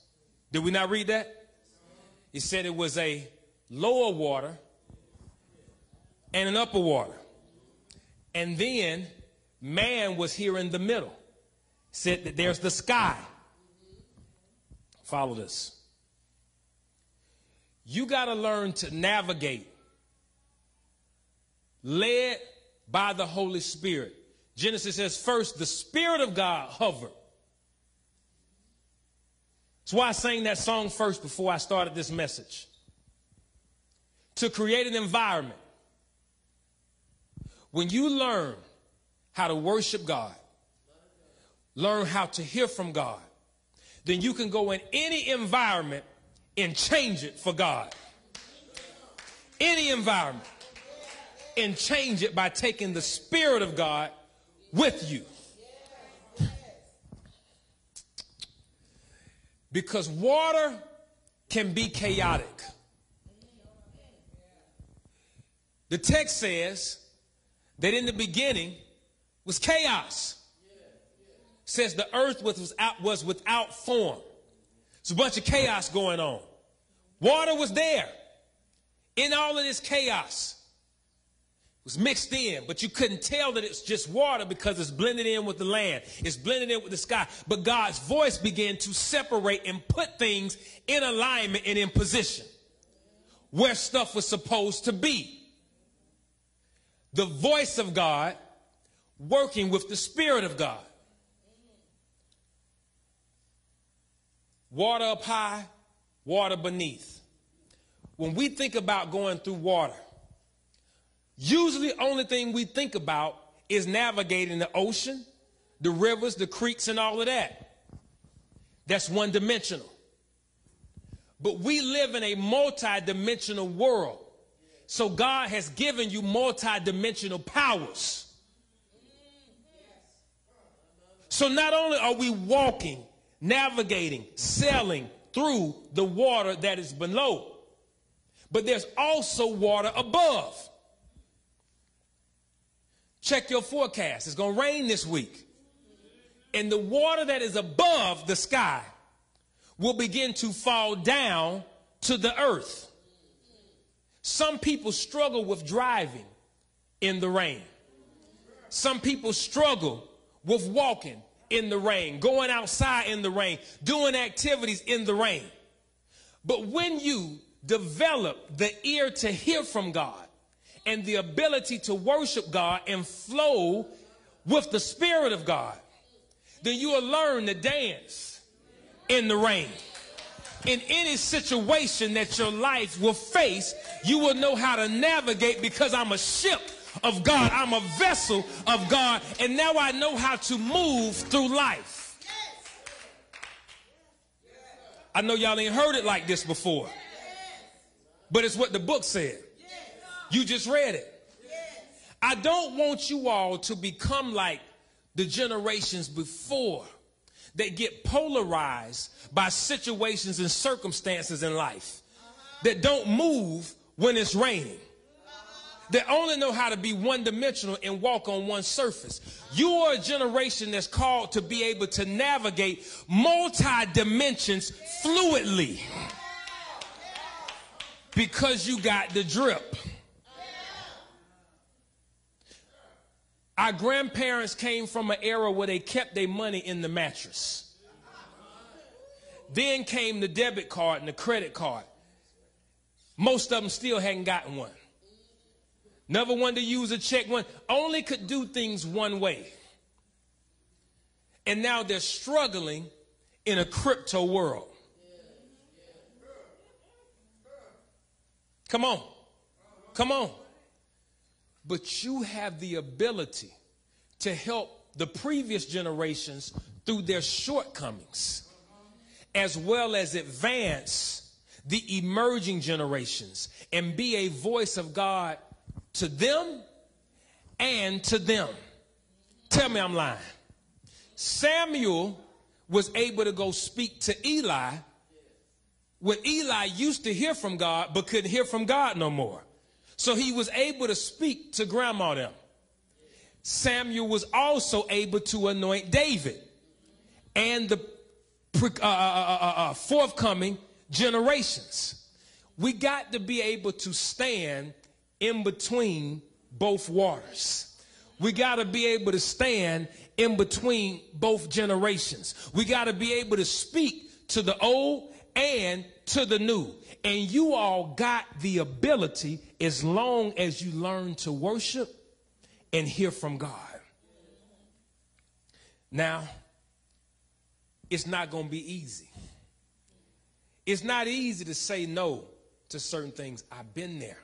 Did we not read that? He said it was a lower water and an upper water. And then man was here in the middle. Said that there's the sky. Follow this. You got to learn to navigate led by the Holy Spirit. Genesis says, first, the Spirit of God hovered. That's why I sang that song first before I started this message. To create an environment. When you learn how to worship God, learn how to hear from God, then you can go in any environment and change it for God. Any environment and change it by taking the Spirit of God with you. Because water can be chaotic. The text says that in the beginning was chaos. says the earth was without, was without form. It's a bunch of chaos going on. Water was there. In all of this chaos, It was mixed in, but you couldn't tell that it's just water because it's blended in with the land. It's blended in with the sky. But God's voice began to separate and put things in alignment and in position where stuff was supposed to be. The voice of God working with the Spirit of God. Water up high, water beneath. When we think about going through water, Usually, the only thing we think about is navigating the ocean, the rivers, the creeks, and all of that. That's one dimensional. But we live in a multi dimensional world. So God has given you multi dimensional powers. So not only are we walking, navigating, sailing through the water that is below, but there's also water above. Check your forecast. It's going to rain this week. And the water that is above the sky will begin to fall down to the earth. Some people struggle with driving in the rain. Some people struggle with walking in the rain, going outside in the rain, doing activities in the rain. But when you develop the ear to hear from God and the ability to worship God and flow with the Spirit of God, then you will learn to dance in the rain. In any situation that your life will face, you will know how to navigate because I'm a ship of God. I'm a vessel of God. And now I know how to move through life. I know y'all ain't heard it like this before, but it's what the book said. You just read it. I don't want you all to become like the generations before that get polarized by situations and circumstances in life that don't move when it's raining. They only know how to be one dimensional and walk on one surface. You are a generation that's called to be able to navigate multi dimensions fluidly because you got the drip. Our grandparents came from an era where they kept their money in the mattress. Then came the debit card and the credit card. Most of them still hadn't gotten one. Never wanted to use a check one, only could do things one way. And now they're struggling in a crypto world. Come on. Come on but you have the ability to help the previous generations through their shortcomings, as well as advance the emerging generations and be a voice of God to them and to them. Tell me I'm lying. Samuel was able to go speak to Eli when Eli used to hear from God but couldn't hear from God no more. So he was able to speak to grandma them. Samuel was also able to anoint David and the uh uh, uh, uh, uh, forthcoming generations. We got to be able to stand in between both waters. We got to be able to stand in between both generations. We got to be able to speak to the old and to the new. And you all got the ability as long as you learn to worship and hear from God. Now, it's not going to be easy. It's not easy to say no to certain things. I've been there.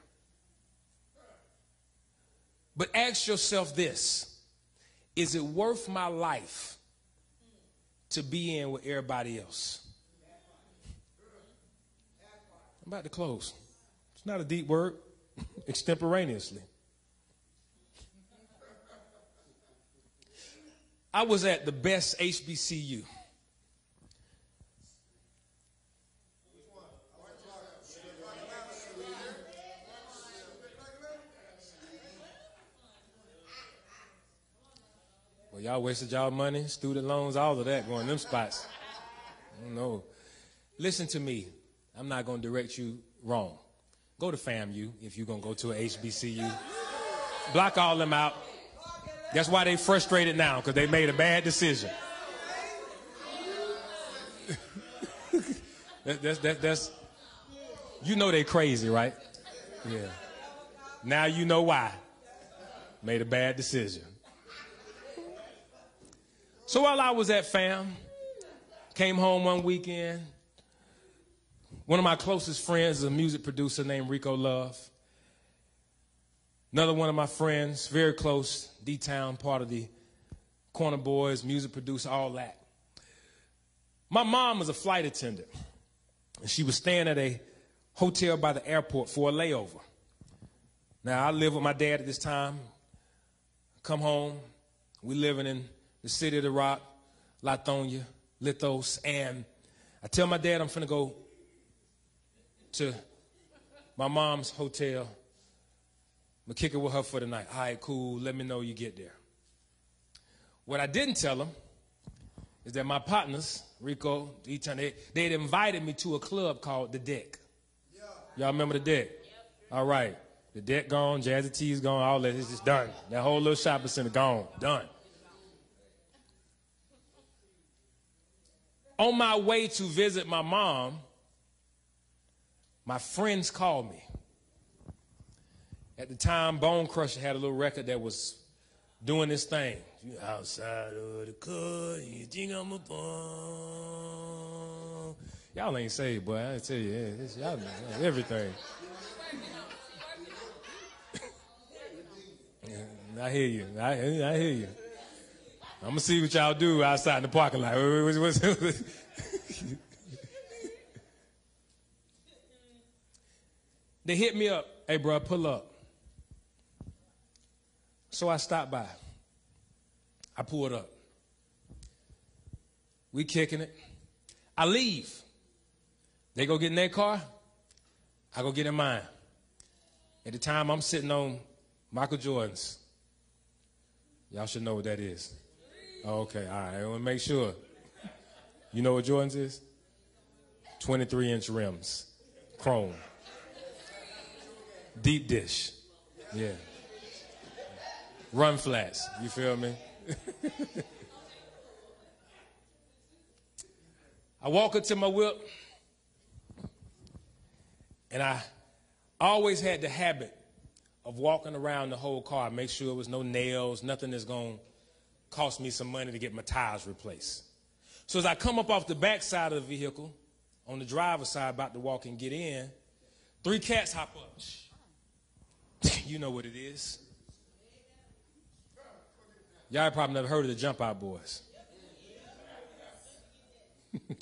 But ask yourself this Is it worth my life to be in with everybody else? I'm about to close. It's not a deep word, extemporaneously. I was at the best HBCU. Y'all wasted y'all money, student loans, all of that going them spots. I don't know. Listen to me. I'm not going to direct you wrong. Go to FAMU if you're going to go to a HBCU. Block all them out. That's why they frustrated now because they made a bad decision. that, that's, that, that's, you know they crazy, right? Yeah. Now you know why. Made a bad decision. So while I was at FAM, came home one weekend, one of my closest friends is a music producer named Rico Love. Another one of my friends, very close, D Town, part of the Corner Boys, music producer, all that. My mom was a flight attendant, and she was staying at a hotel by the airport for a layover. Now, I live with my dad at this time. Come home. We living in the city of the rock, Lithonia, Lithos, and I tell my dad I'm finna go to my mom's hotel. I'm gonna kick it with her for the night. All right, cool. Let me know you get there. What I didn't tell him is that my partners, Rico, they, they had invited me to a club called The Deck. Y'all remember The Deck? All right. The Deck gone, Jazzy T's gone, all that. It's just done. That whole little shopping center gone. Done. On my way to visit my mom, my friends called me. At the time, Bone Crusher had a little record that was doing this thing. You outside of the car, you think I'm a bum. Y'all ain't saved, boy. I tell you, this, y'all everything. I hear you. I, I hear you. I'm gonna see what y'all do outside in the parking lot. they hit me up. Hey, bro, pull up. So I stopped by. I pulled up. We kicking it. I leave. They go get in their car. I go get in mine. At the time, I'm sitting on Michael Jordan's. Y'all should know what that is. Okay, all right. I want to make sure. You know what Jordan's is? 23 inch rims, chrome, deep dish. Yeah. Run flats. You feel me? I walk up to my whip, and I always had the habit of walking around the whole car, make sure there was no nails, nothing that's going to cost me some money to get my tires replaced. So as I come up off the back side of the vehicle, on the driver's side, about to walk and get in, three cats hop up. you know what it is. Y'all probably never heard of the Jump Out Boys. you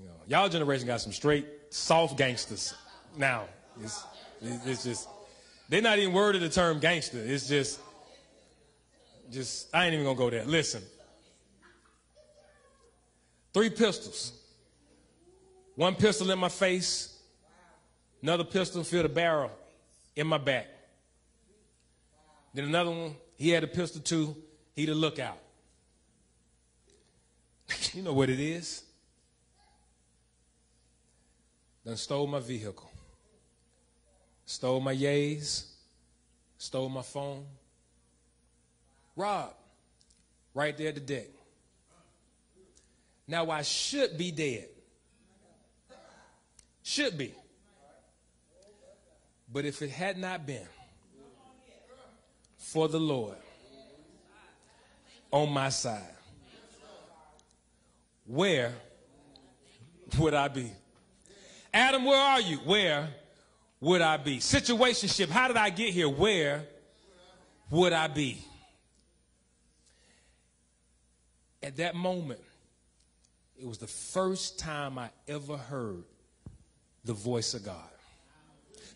know, y'all generation got some straight soft gangsters. Now, it's, it's just they're not even worried of the term gangster. It's just, just, I ain't even gonna go there. Listen. Three pistols. One pistol in my face, another pistol filled the barrel in my back. Then another one, he had a pistol too, he the lookout. you know what it is? Done stole my vehicle. Stole my yays, stole my phone. Rob, right there at the deck. Now I should be dead. Should be. But if it had not been for the Lord on my side, where would I be? Adam, where are you? Where would I be? Situationship, how did I get here? Where would I be? At that moment, it was the first time I ever heard the voice of God.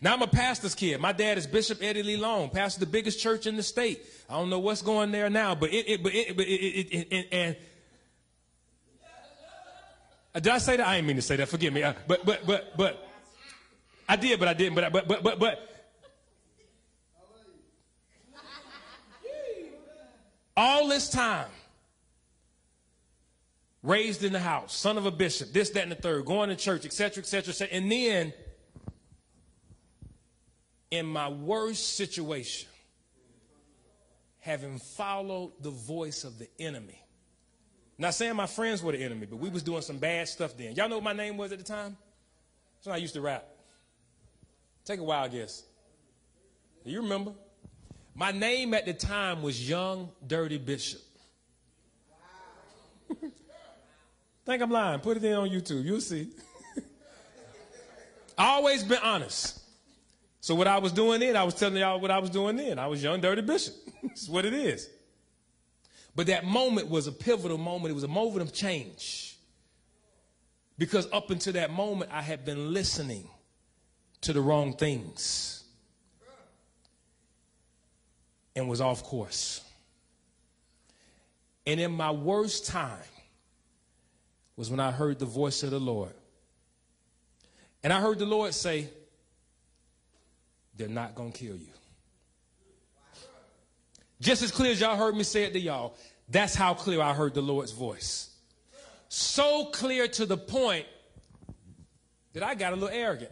Now I'm a pastor's kid. My dad is Bishop Eddie Lee Long, pastor of the biggest church in the state. I don't know what's going there now, but it, it, but it, but it, it, it and did I say that? I didn't mean to say that. Forgive me. Uh, but but but but I did, but I didn't. But but but but but. All this time, raised in the house, son of a bishop, this, that, and the third, going to church, etc., etc., and then in my worst situation, having followed the voice of the enemy. Not saying my friends were the enemy, but we was doing some bad stuff then. Y'all know what my name was at the time? So I used to rap. Take a wild guess. Do you remember? My name at the time was Young Dirty Bishop. Think I'm lying. Put it in on YouTube. You'll see. I always been honest. So what I was doing then, I was telling y'all what I was doing then. I was young dirty bishop. That's what it is. But that moment was a pivotal moment. It was a moment of change. Because up until that moment, I had been listening to the wrong things and was off course. And in my worst time was when I heard the voice of the Lord. And I heard the Lord say, They're not going to kill you. Just as clear as y'all heard me say it to y'all, that's how clear I heard the Lord's voice. So clear to the point that I got a little arrogant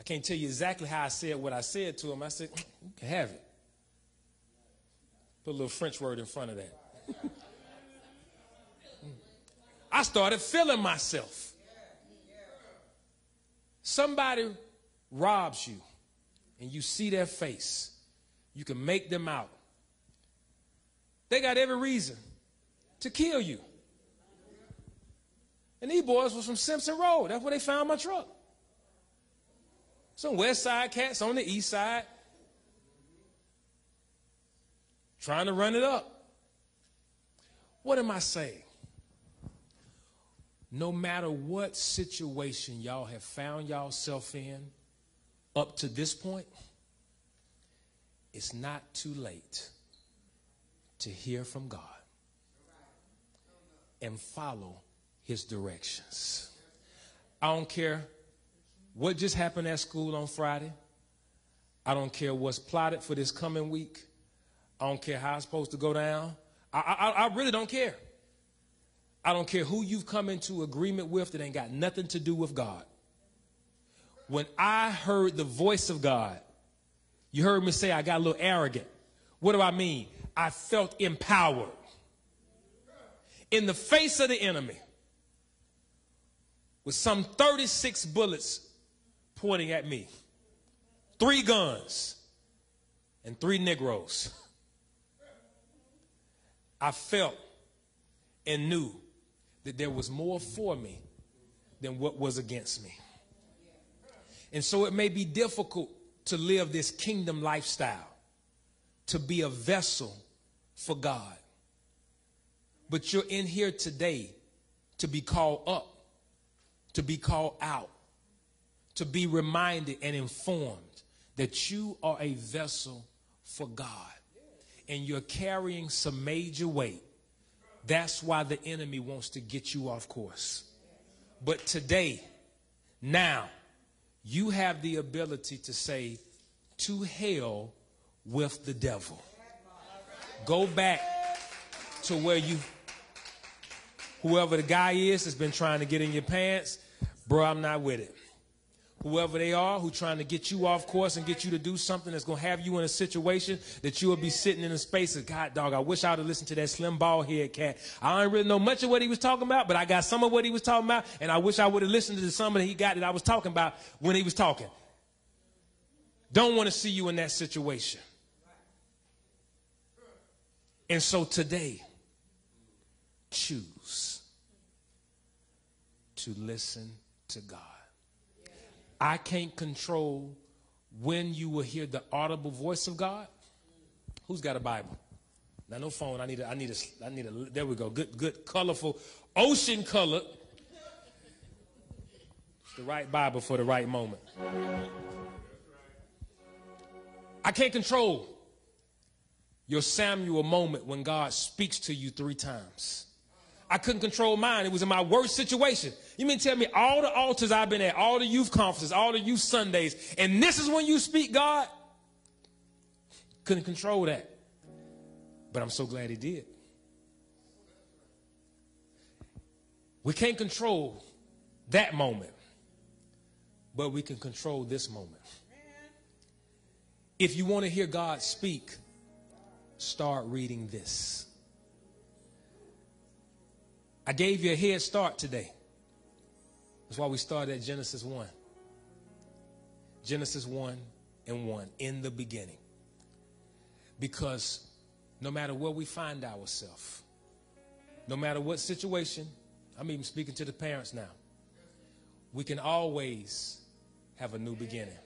I can't tell you exactly how I said what I said to him. I said, you can have it. Put a little French word in front of that. I started feeling myself. Somebody robs you and you see their face, you can make them out. They got every reason to kill you. And these boys was from Simpson Road. That's where they found my truck. Some west side cats on the east side trying to run it up. What am I saying? No matter what situation y'all have found yourself in up to this point, it's not too late to hear from God and follow his directions. I don't care what just happened at school on Friday. I don't care what's plotted for this coming week. I don't care how it's supposed to go down. I, I, I really don't care. I don't care who you've come into agreement with that ain't got nothing to do with God. When I heard the voice of God, you heard me say I got a little arrogant. What do I mean? I felt empowered in the face of the enemy with some 36 bullets pointing at me, three guns, and three Negroes. I felt and knew that there was more for me than what was against me. And so it may be difficult to live this kingdom lifestyle, to be a vessel for God. But you're in here today to be called up, to be called out, to be reminded and informed that you are a vessel for God and you're carrying some major weight. That's why the enemy wants to get you off course. But today, now, you have the ability to say, to hell with the devil. Go back to where you, whoever the guy is that's been trying to get in your pants, bro, I'm not with it whoever they are who trying to get you off course and get you to do something that's going to have you in a situation that you will be sitting in a space of god dog i wish i would have listened to that slim ball head cat. I don't really know much of what he was talking about but i got some of what he was talking about and i wish i would have listened to some of he got that i was talking about when he was talking. Don't want to see you in that situation. And so today choose to listen to god I can't control when you will hear the audible voice of God. Who's got a Bible? Now, no phone. I need a, I need a, I need a, there we go. Good, good, colorful, ocean colored. It's the right Bible for the right moment. I can't control your Samuel moment when God speaks to you three times. I couldn't control mine. It was in my worst situation. You mean tell me all the altars I've been at, all the youth conferences, all the youth Sundays, and this is when you speak God? Couldn't control that. But I'm so glad he did. We can't control that moment, but we can control this moment. If you want to hear God speak, start reading this. I gave you a head start today. That's why we started at Genesis 1. Genesis 1 and 1, in the beginning. Because no matter where we find ourselves, no matter what situation, I'm even speaking to the parents now, we can always have a new beginning.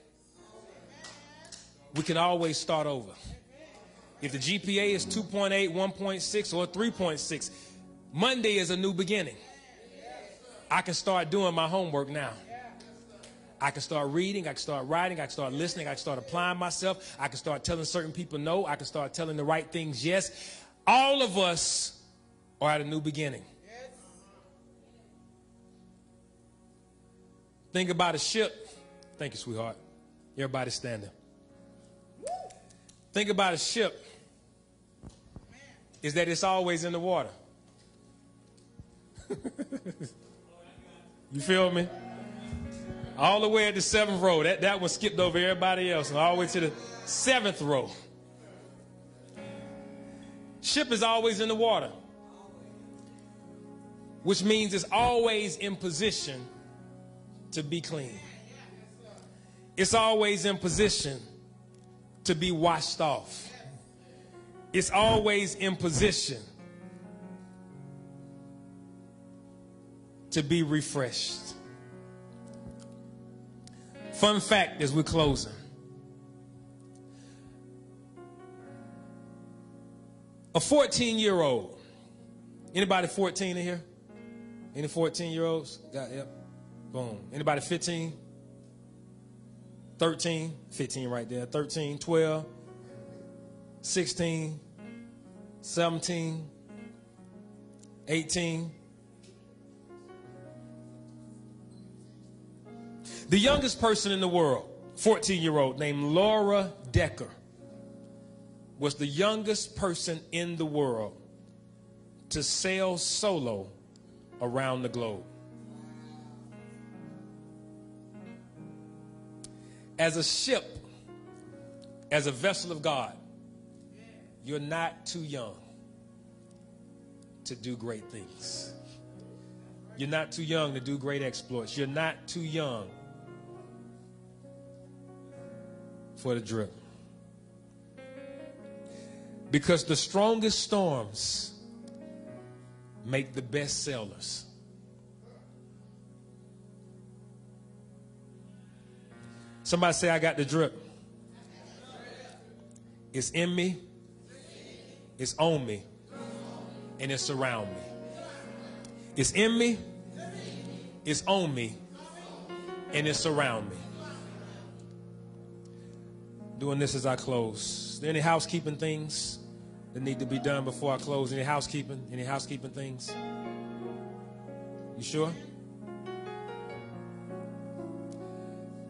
We can always start over. If the GPA is 2.8, 1.6, or 3.6, Monday is a new beginning. I can start doing my homework now. I can start reading, I can start writing, I can start listening, I can start applying myself, I can start telling certain people no, I can start telling the right things yes. All of us are at a new beginning. Think about a ship. Thank you, sweetheart. Everybody standing. Think about a ship is that it's always in the water. you feel me? All the way at the seventh row. That, that one skipped over everybody else. And all the way to the seventh row. Ship is always in the water. which means it's always in position to be clean. It's always in position to be washed off. It's always in position to be refreshed. Fun fact as we're closing. A 14 year old. Anybody 14 in here? Any 14 year olds? Got yep. Boom. Anybody 15? 13? 15 right there. 13, 12, 16, 17, 18. The youngest person in the world, 14 year old, named Laura Dekker, was the youngest person in the world to sail solo around the globe. As a ship, as a vessel of God, you're not too young to do great things. You're not too young to do great exploits. You're not too young for the drip. Because the strongest storms make the best sailors. Somebody say, I got the drip. It's in me, it's on me, and it's around me. It's in me, it's on me, and it's around me. Doing this as I close. Is there any housekeeping things that need to be done before I close? Any housekeeping? Any housekeeping things? You sure?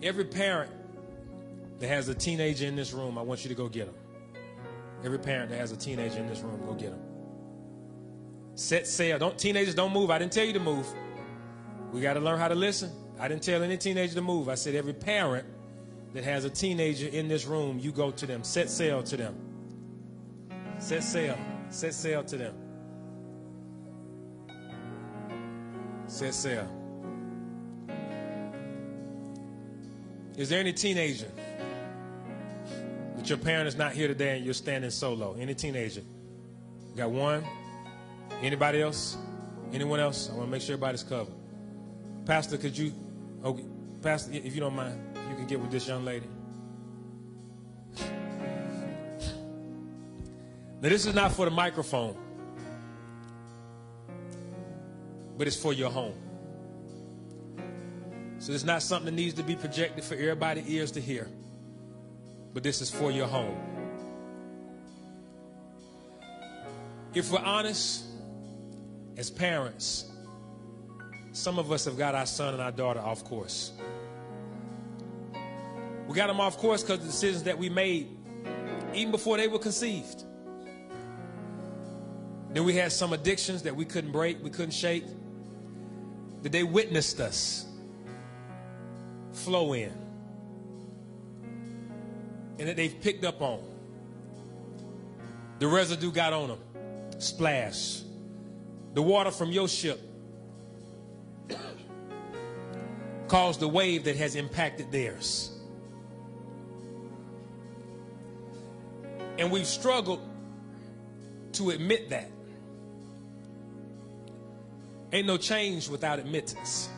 Every parent that has a teenager in this room, I want you to go get them. Every parent that has a teenager in this room, go get them. Set sail. Don't teenagers don't move. I didn't tell you to move. We got to learn how to listen. I didn't tell any teenager to move. I said every parent that has a teenager in this room, you go to them. Set sail to them. Set sail. Set sail to them. Set sail. Is there any teenager that your parent is not here today and you're standing solo? Any teenager? Got one? Anybody else? Anyone else? I want to make sure everybody's covered. Pastor, could you, okay, Pastor, if you don't mind, you can get with this young lady. Now, this is not for the microphone, but it's for your home. So it's not something that needs to be projected for everybody's ears to hear, but this is for your home. If we're honest, as parents, some of us have got our son and our daughter off course. We got them off course because of the decisions that we made even before they were conceived. Then we had some addictions that we couldn't break, we couldn't shake, that they witnessed us flow in, and that they've picked up on. The residue got on them, splash. The water from your ship caused the wave that has impacted theirs. And we've struggled to admit that. Ain't no change without admittance.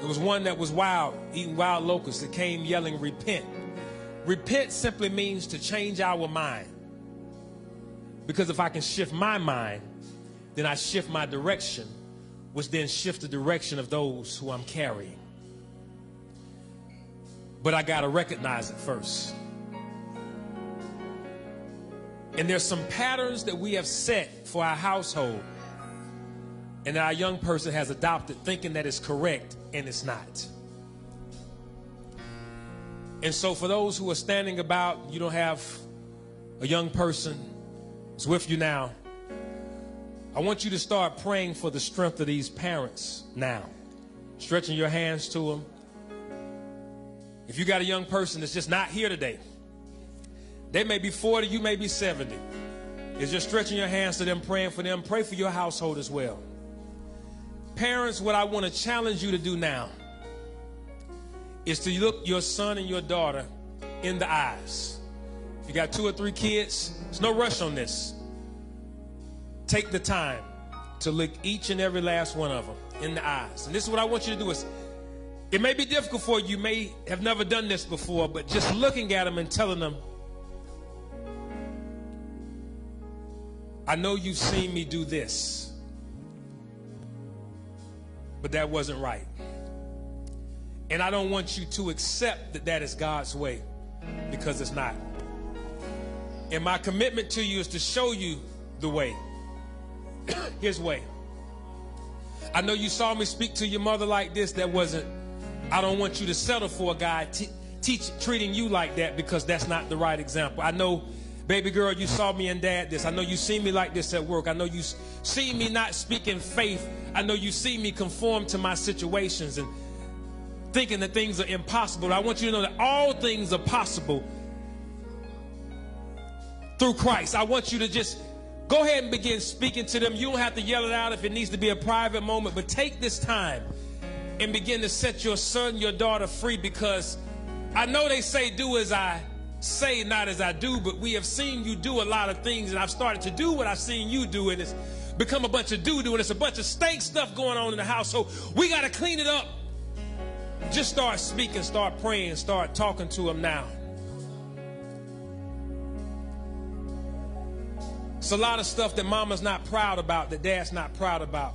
It was one that was wild, eating wild locusts that came yelling, Repent. Repent simply means to change our mind. Because if I can shift my mind, then I shift my direction, which then shifts the direction of those who I'm carrying. But I got to recognize it first. And there's some patterns that we have set for our household and our young person has adopted thinking that it's correct and it's not. And so for those who are standing about, you don't have a young person is with you now. I want you to start praying for the strength of these parents now. Stretching your hands to them. If you got a young person that's just not here today, they may be 40, you may be 70. is just stretching your hands to them, praying for them. Pray for your household as well. Parents, what I want to challenge you to do now is to look your son and your daughter in the eyes. If you got two or three kids, there's no rush on this. Take the time to look each and every last one of them in the eyes. And this is what I want you to do is it may be difficult for you, you may have never done this before, but just looking at them and telling them, I know you've seen me do this, but that wasn't right. And I don't want you to accept that that is God's way because it's not. And my commitment to you is to show you the way. His way. I know you saw me speak to your mother like this. That wasn't, I don't want you to settle for a guy teach, treating you like that because that's not the right example. I know, baby girl, you saw me and dad this. I know you see me like this at work. I know you see me not speaking faith. I know you see me conform to my situations and thinking that things are impossible. I want you to know that all things are possible through Christ. I want you to just go ahead and begin speaking to them. You don't have to yell it out if it needs to be a private moment, but take this time and begin to set your son, your daughter free because I know they say, do as I say, not as I do, but we have seen you do a lot of things, and I've started to do what I've seen you do, and it's become a bunch of doo doo, and it's a bunch of stank stuff going on in the house. So we got to clean it up just start speaking, start praying, start talking to him now. It's a lot of stuff that mama's not proud about, that dad's not proud about.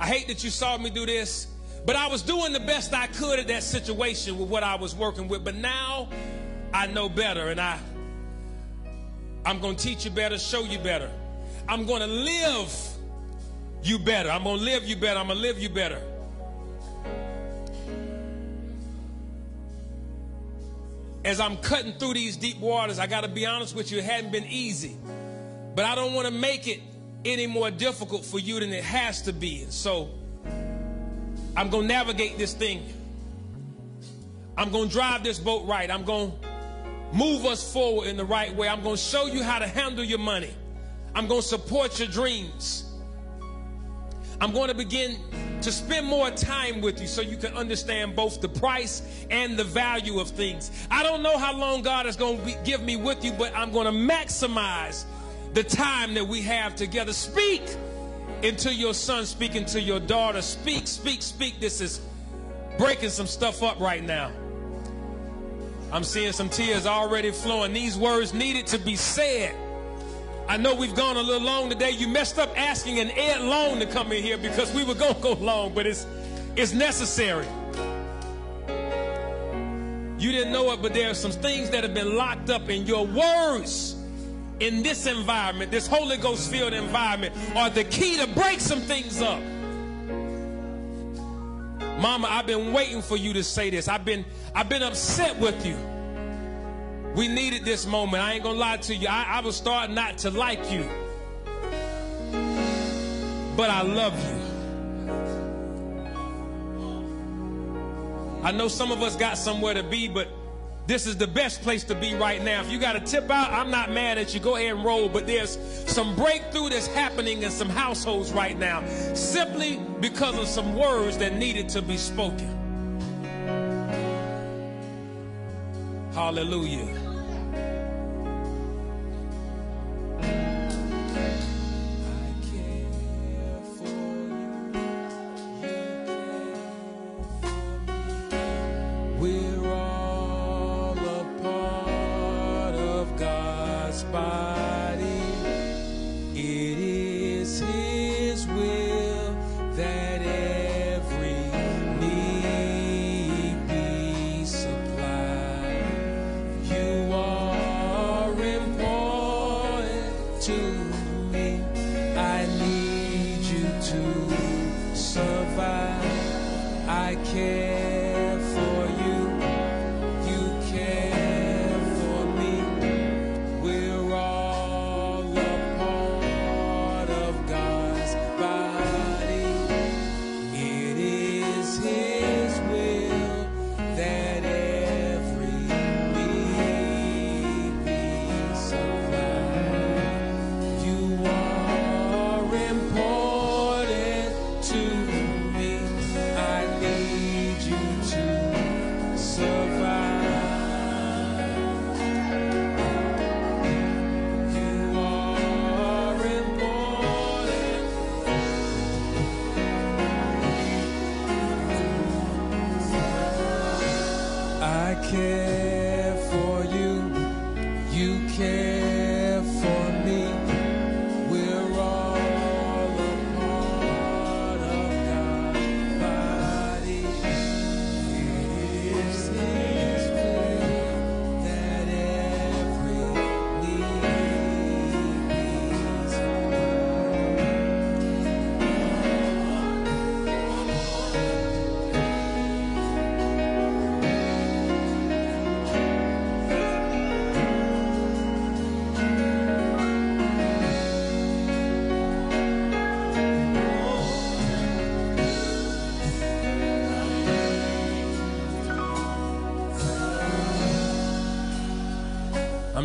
I hate that you saw me do this, but I was doing the best I could at that situation with what I was working with. But now I know better, and I I'm going to teach you better, show you better. I'm going to live you better. I'm going to live you better. I'm going to live you better. as I'm cutting through these deep waters, I got to be honest with you, it hadn't been easy. But I don't want to make it any more difficult for you than it has to be. And so I'm going to navigate this thing. I'm going to drive this boat right. I'm going to move us forward in the right way. I'm going to show you how to handle your money. I'm going to support your dreams. I'm going to begin to spend more time with you so you can understand both the price and the value of things. I don't know how long God is going to be, give me with you, but I'm going to maximize the time that we have together. Speak into your son, speak into your daughter. Speak, speak, speak. This is breaking some stuff up right now. I'm seeing some tears already flowing. These words needed to be said. I know we've gone a little long today. You messed up asking an Ed Long to come in here because we were going to go long, but it's, it's necessary. You didn't know it, but there are some things that have been locked up in your words in this environment, this Holy Ghost filled environment, are the key to break some things up. Mama, I've been waiting for you to say this. I've been, I've been upset with you. We needed this moment. I ain't gonna lie to you. I, I was starting not to like you. But I love you. I know some of us got somewhere to be, but this is the best place to be right now. If you got to tip out, I'm not mad at you. Go ahead and roll. But there's some breakthrough that's happening in some households right now simply because of some words that needed to be spoken. Hallelujah.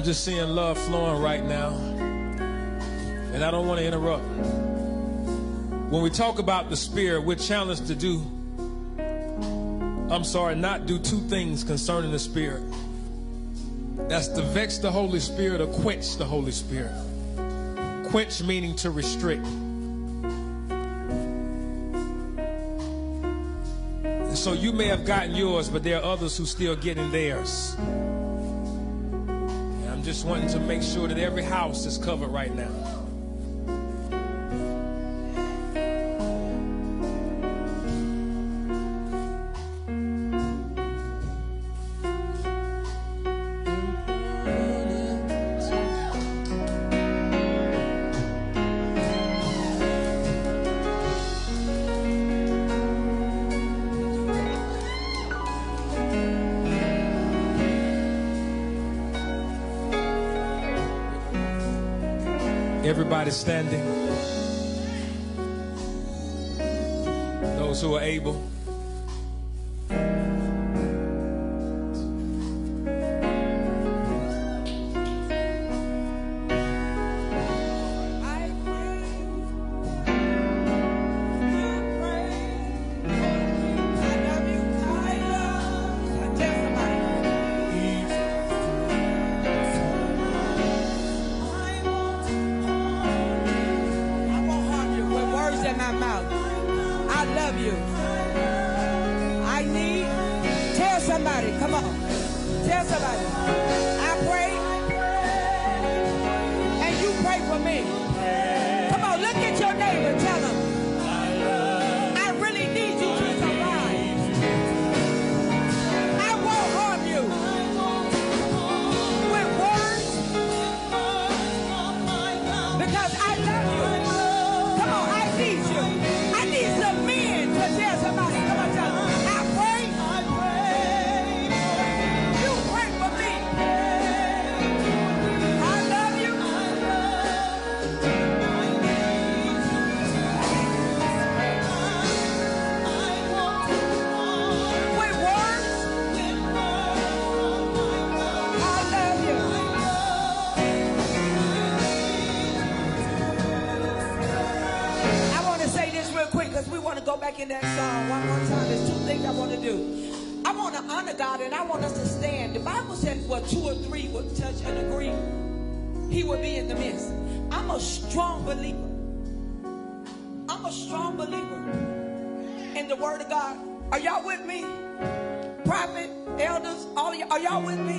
Just seeing love flowing right now. And I don't want to interrupt. When we talk about the Spirit, we're challenged to do, I'm sorry, not do two things concerning the Spirit. That's to vex the Holy Spirit or quench the Holy Spirit. Quench meaning to restrict. So you may have gotten yours, but there are others who still getting theirs. Just wanting to make sure that every house is covered right now. Standing. Those who are able. Back in that song one more time. There's two things I want to do. I want to honor God and I want us to stand. The Bible said, well, two or three would touch and agree, He would be in the midst. I'm a strong believer. I'm a strong believer in the Word of God. Are y'all with me? Prophet, elders, all y'all, are y'all with me?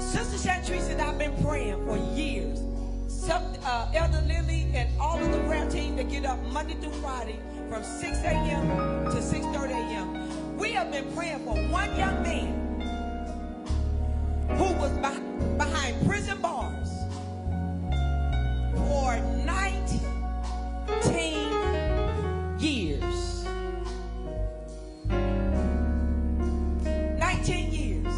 Sister Chantrice and I've been praying for years. Some, uh, Elder Lily and all of the prayer team to get up Monday through Friday from 6 a.m. to 6.30 a.m. We have been praying for one young man who was beh- behind prison bars for 19 years. 19 years.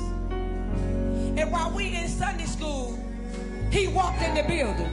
And while we in Sunday school, he walked in the building.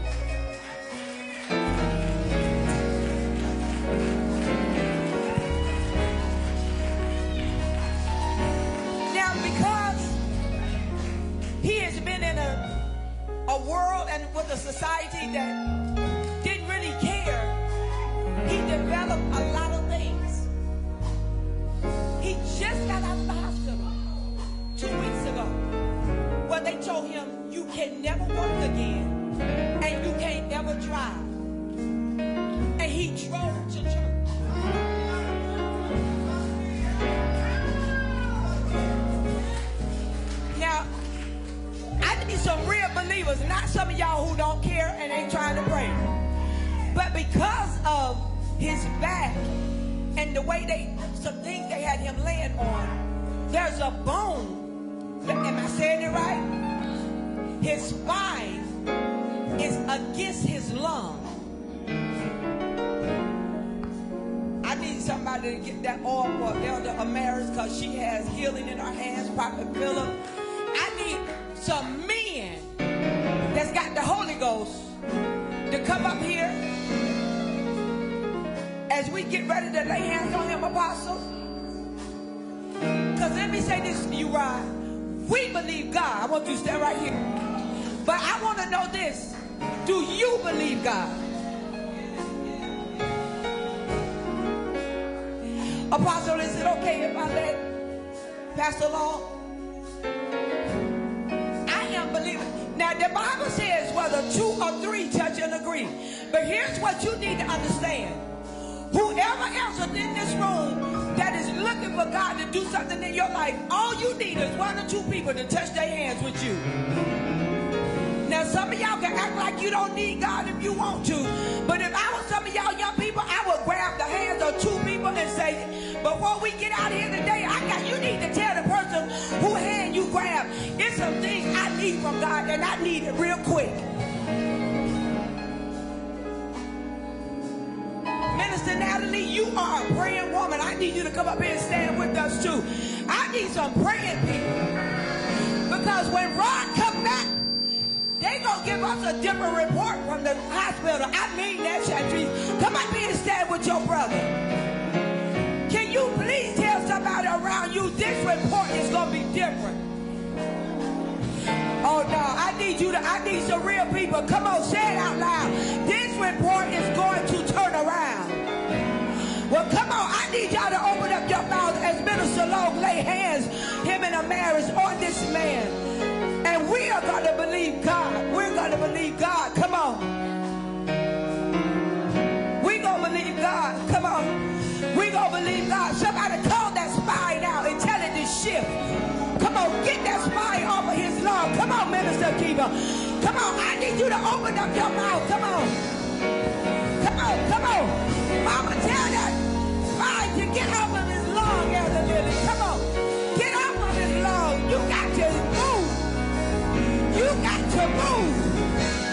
Gonna be different? Oh no, I need you to, I need some real people. Come on, say it out loud. This report is going to turn around. Well, come on, I need y'all to open up your mouth as Minister Long lay hands, him and a marriage on this man. And we are going to believe God. We're going to believe God. Come on. Going to believe God. Come on. Going to believe God. Somebody Kiva. Come on, I need you to open up your mouth. Come on. Come on, come on. Mama, tell that spine to get off of his lung, Elder Lily. Come on. Get off of his lung. You got to move. You got to move.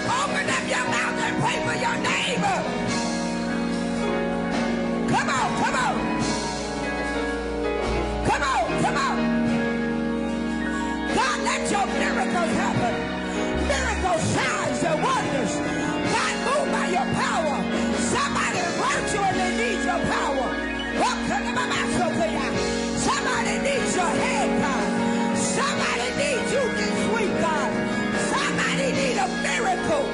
Open up your mouth and pray for your neighbor. Come on, come on. Come on, come on. God, let your miracles happen. Miracles, signs, and wonders. God, move by your power. Somebody virtually needs your power. Somebody needs your hand, God. Somebody needs you this week, God. Somebody need a miracle.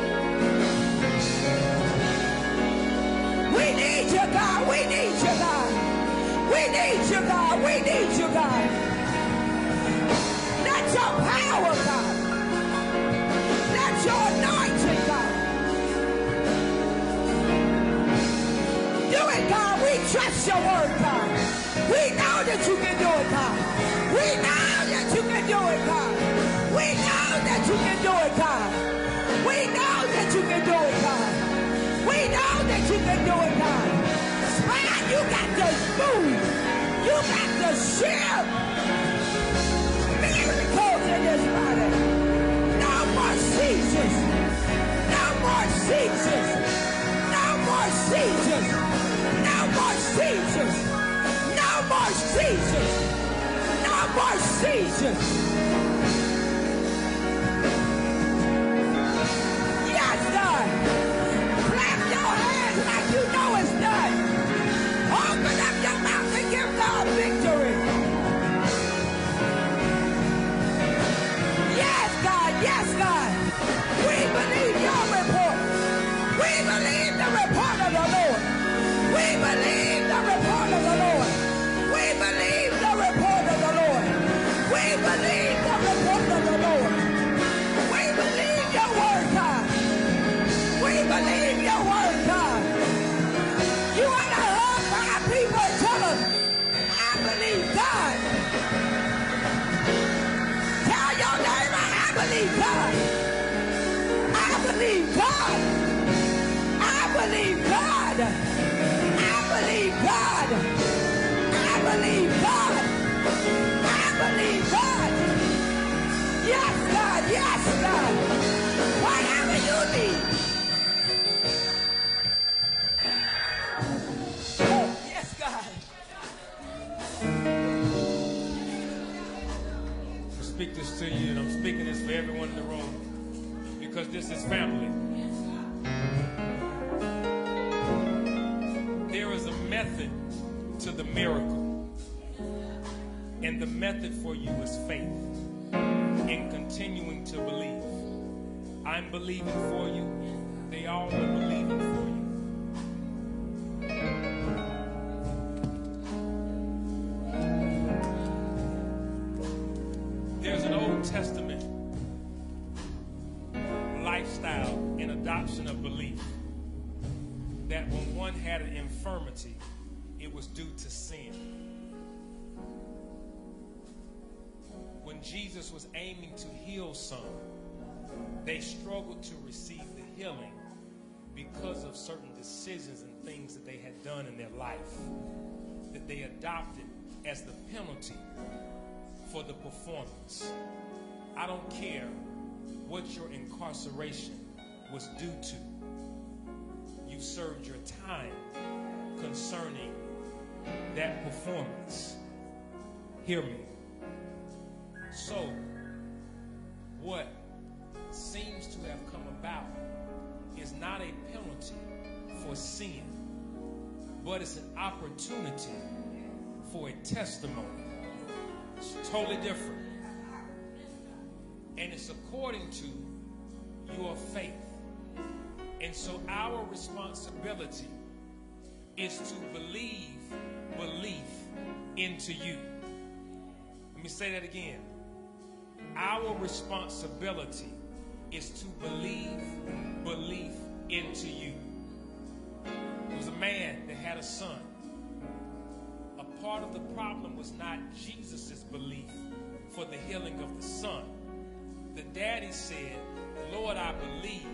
We need you, God. We need you, God. We need you, God. We need you, God. Power, God. Let your anointing, God. Do it, God. We trust your word, God. We know that you can do it, God. We know that you can do it, God. We know that you can do it, God. We know that you can do it, God. We know that you can do it, God. Man, you got to move. You got to shift. This body. No more seizures. No more seizures. No more seizures. No more seizures. No more seizures. No more seizures. To you, and I'm speaking this for everyone in the room because this is family. There is a method to the miracle, and the method for you is faith in continuing to believe. I'm believing for you, they all are believing for you. When one had an infirmity, it was due to sin. When Jesus was aiming to heal some, they struggled to receive the healing because of certain decisions and things that they had done in their life that they adopted as the penalty for the performance. I don't care what your incarceration was due to. You served your time concerning that performance. Hear me. So, what seems to have come about is not a penalty for sin, but it's an opportunity for a testimony. It's totally different. And it's according to your faith. And so our responsibility is to believe belief into you. Let me say that again. Our responsibility is to believe belief into you. There was a man that had a son. A part of the problem was not Jesus' belief for the healing of the son. The daddy said, Lord, I believe,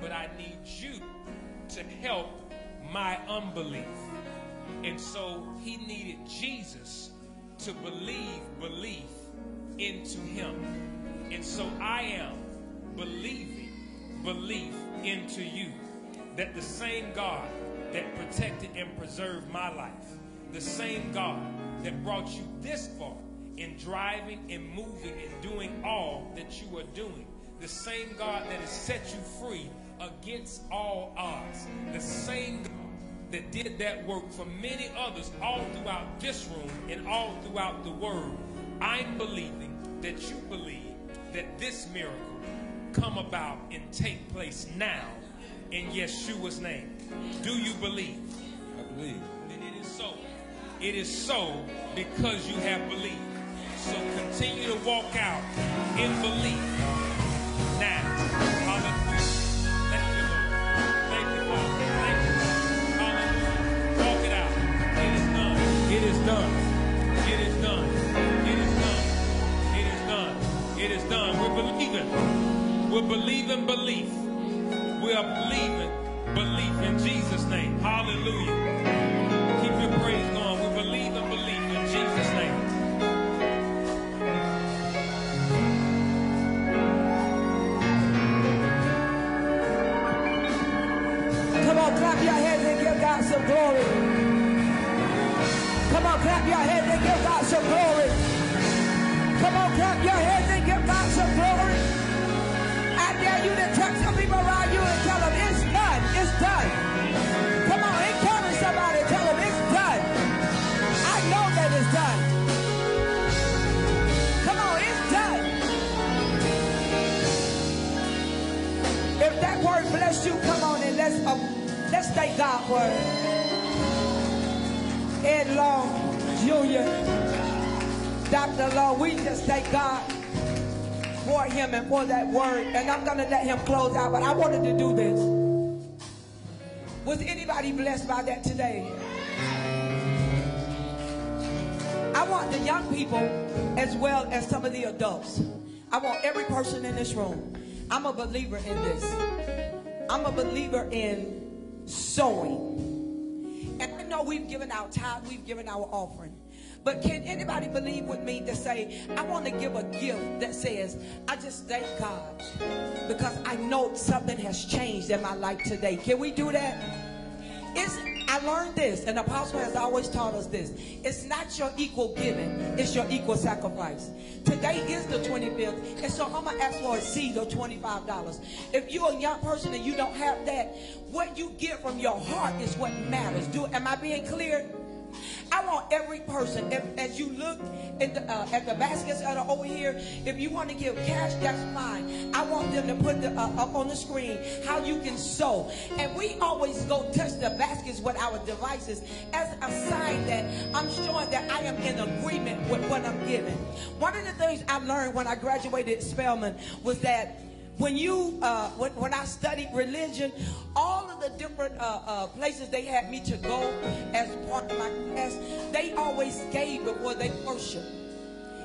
but I need you to help my unbelief. And so he needed Jesus to believe belief into him. And so I am believing belief into you that the same God that protected and preserved my life, the same God that brought you this far in driving and moving and doing all that you are doing, the same God that has set you free against all odds, the same God that did that work for many others all throughout this room and all throughout the world. I'm believing that you believe that this miracle come about and take place now in Yeshua's name. Do you believe? I believe. Then it is so. It is so because you have believed. So continue to walk out in belief now. It is done. It is done. It is done. It is done. It is done. We're believing. We're believing belief. We are believing belief in Jesus' name. Hallelujah. Keep your praise going. We believe and believe in Jesus' name. Come on, clap your hands and give God some glory. Clap your hands and give God some glory. Come on, clap your hands and give God some glory. I dare you to touch some people around you and tell them it's done. It's done. Come on, encourage somebody. Tell them it's done. I know that it's done. Come on, it's done. If that word bless you, come on and let's um, let's thank God for it. Ed Long Jr., Dr. Long, we just thank God for him and for that word. And I'm gonna let him close out, but I wanted to do this. Was anybody blessed by that today? I want the young people as well as some of the adults. I want every person in this room. I'm a believer in this. I'm a believer in sowing. And I know we've given our tithe, we've given our offering. But can anybody believe with me to say, I want to give a gift that says, I just thank God because I know something has changed in my life today. Can we do that? It's, I learned this, and the Apostle has always taught us this. It's not your equal giving, it's your equal sacrifice. Today is the 25th, and so I'm going to ask for a seed of $25. If you're a young person and you don't have that, what you give from your heart is what matters. Do Am I being clear? I want every person, if, as you look the, uh, at the baskets that are over here, if you want to give cash, that's fine. I want them to put the, uh, up on the screen how you can sow. And we always go touch the baskets with our devices as a sign that I'm showing that I am in agreement with what I'm giving. One of the things I learned when I graduated Spelman was that when you uh, when, when I studied religion, all of the different uh, uh, places they had me to go as part of my class, they always gave before they worshiped.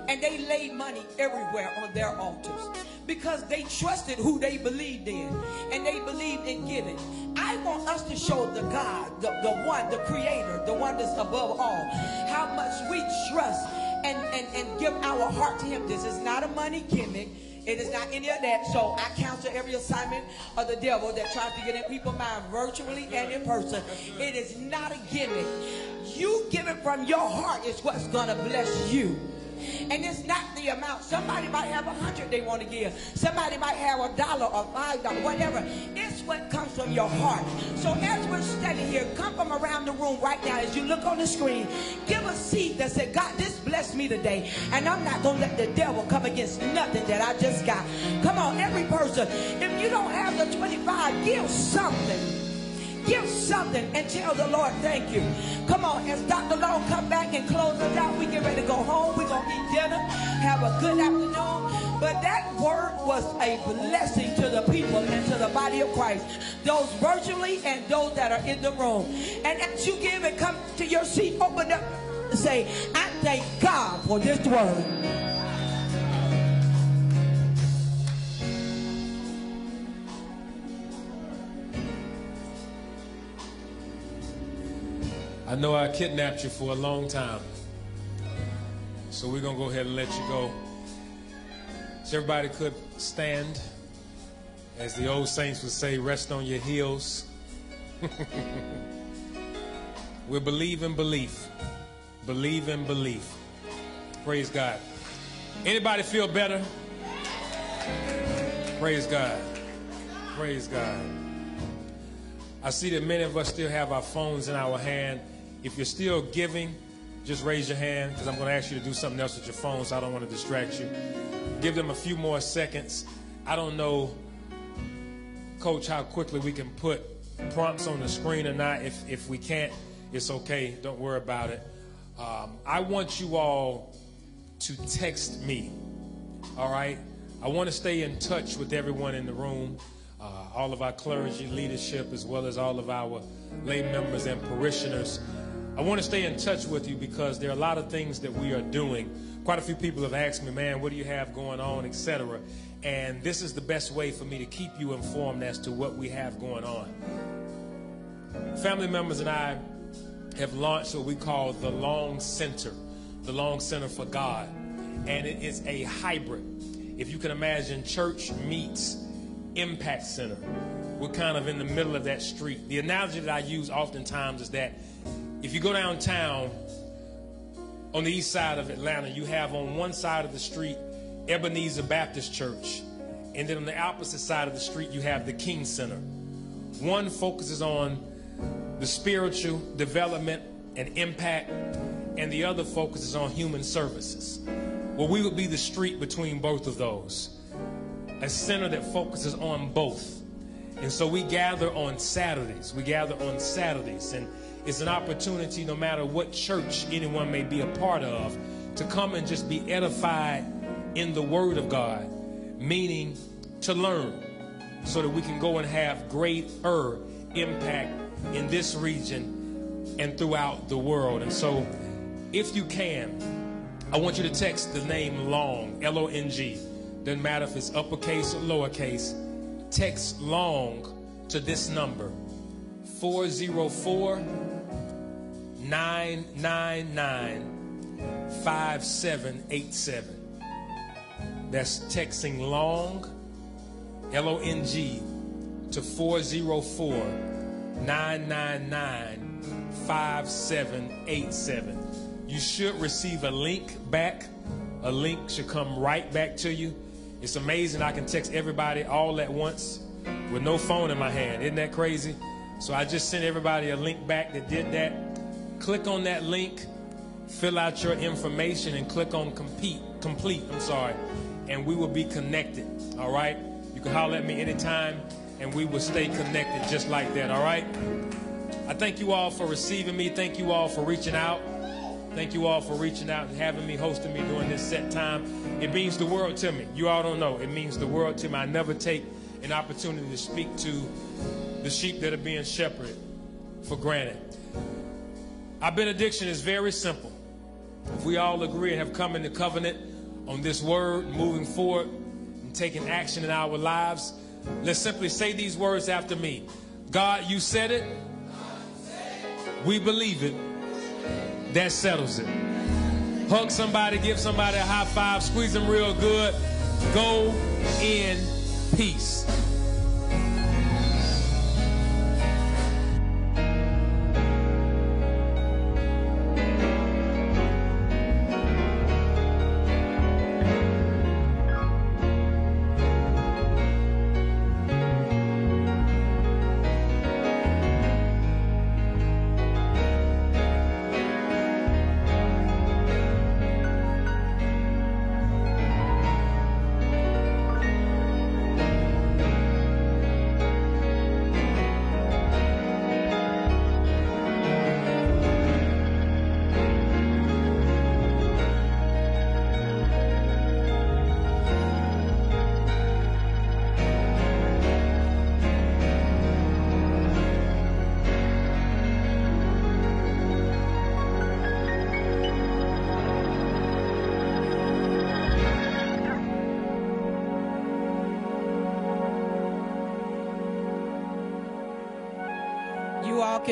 And they laid money everywhere on their altars because they trusted who they believed in and they believed in giving. I want us to show the God, the, the one, the creator, the one that's above all, how much we trust and, and, and give our heart to him. This is not a money gimmick. It is not any of that. So I counsel every assignment of the devil that tries to get in people's mind virtually and in person. It is not a gimmick. You give it from your heart is what's going to bless you. And it's not the amount. Somebody might have a hundred they want to give. Somebody might have a dollar or five dollars, whatever. It's what comes from your heart. So as we're standing here, come from around the room right now. As you look on the screen, give a seed that said, God, this blessed me today. And I'm not going to let the devil come against nothing that I just got. Come on, every person. If you don't have the 25, give something. Give something and tell the Lord thank you. Come on, as Dr. Long come back and close us out, we get ready to go home. We're going to eat dinner, have a good afternoon. But that word was a blessing to the people and to the body of Christ. Those virtually and those that are in the room. And as you give and come to your seat, open up and say, I thank God for this word. I know I kidnapped you for a long time. So we're going to go ahead and let you go. So everybody could stand. As the old saints would say, rest on your heels. we believe in belief. Believe in belief. Praise God. Anybody feel better? Praise God. Praise God. I see that many of us still have our phones in our hand. If you're still giving, just raise your hand because I'm going to ask you to do something else with your phone, so I don't want to distract you. Give them a few more seconds. I don't know, Coach, how quickly we can put prompts on the screen or not. If, if we can't, it's okay. Don't worry about it. Um, I want you all to text me, all right? I want to stay in touch with everyone in the room, uh, all of our clergy leadership, as well as all of our lay members and parishioners. I want to stay in touch with you because there are a lot of things that we are doing. Quite a few people have asked me, man, what do you have going on, etc. And this is the best way for me to keep you informed as to what we have going on. Family members and I have launched what we call the Long Center, the Long Center for God. And it is a hybrid. If you can imagine, church meets impact center. We're kind of in the middle of that street. The analogy that I use oftentimes is that if you go downtown on the east side of Atlanta, you have on one side of the street Ebenezer Baptist Church, and then on the opposite side of the street, you have the King Center. One focuses on the spiritual development and impact, and the other focuses on human services. Well, we would be the street between both of those, a center that focuses on both. And so we gather on Saturdays. We gather on Saturdays, and it's an opportunity, no matter what church anyone may be a part of, to come and just be edified in the Word of God, meaning to learn, so that we can go and have greater impact in this region and throughout the world. And so, if you can, I want you to text the name LONG, L O N G. Doesn't matter if it's uppercase or lowercase. Text LONG to this number 404 999 5787. That's texting long, L O N G, to 404 999 5787. You should receive a link back. A link should come right back to you. It's amazing. I can text everybody all at once with no phone in my hand. Isn't that crazy? So I just sent everybody a link back that did that. Click on that link, fill out your information, and click on compete, complete. I'm sorry, and we will be connected. All right. You can holler at me anytime, and we will stay connected just like that. All right. I thank you all for receiving me. Thank you all for reaching out. Thank you all for reaching out and having me, hosting me during this set time. It means the world to me. You all don't know. It means the world to me. I never take an opportunity to speak to the sheep that are being shepherded for granted. Our benediction is very simple. If we all agree and have come into covenant on this word moving forward and taking action in our lives, let's simply say these words after me God, you said it. We believe it that settles it. Hug somebody, give somebody a high five, squeeze them real good. Go in peace.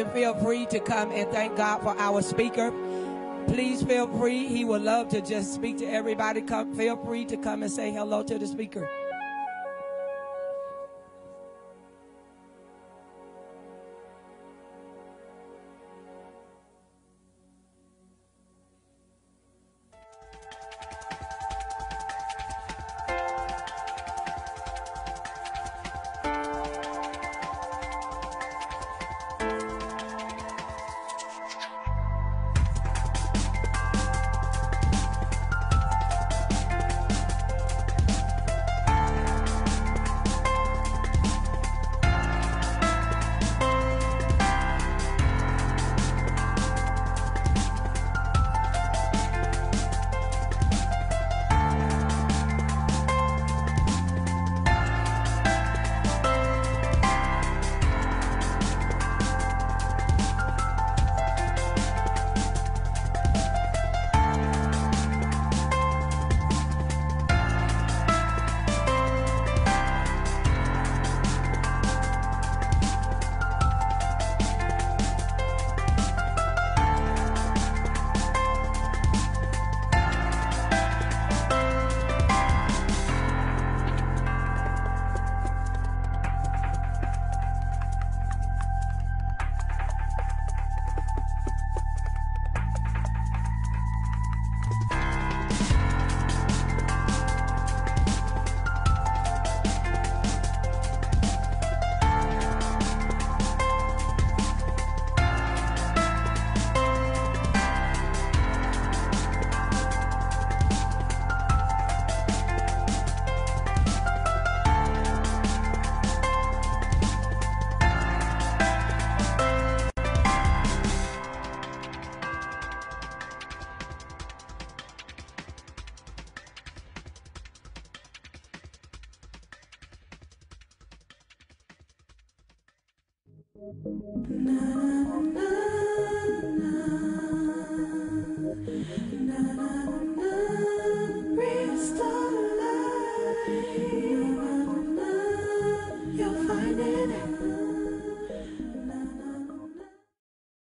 Can feel free to come and thank God for our speaker. Please feel free. He would love to just speak to everybody. Come, feel free to come and say hello to the speaker.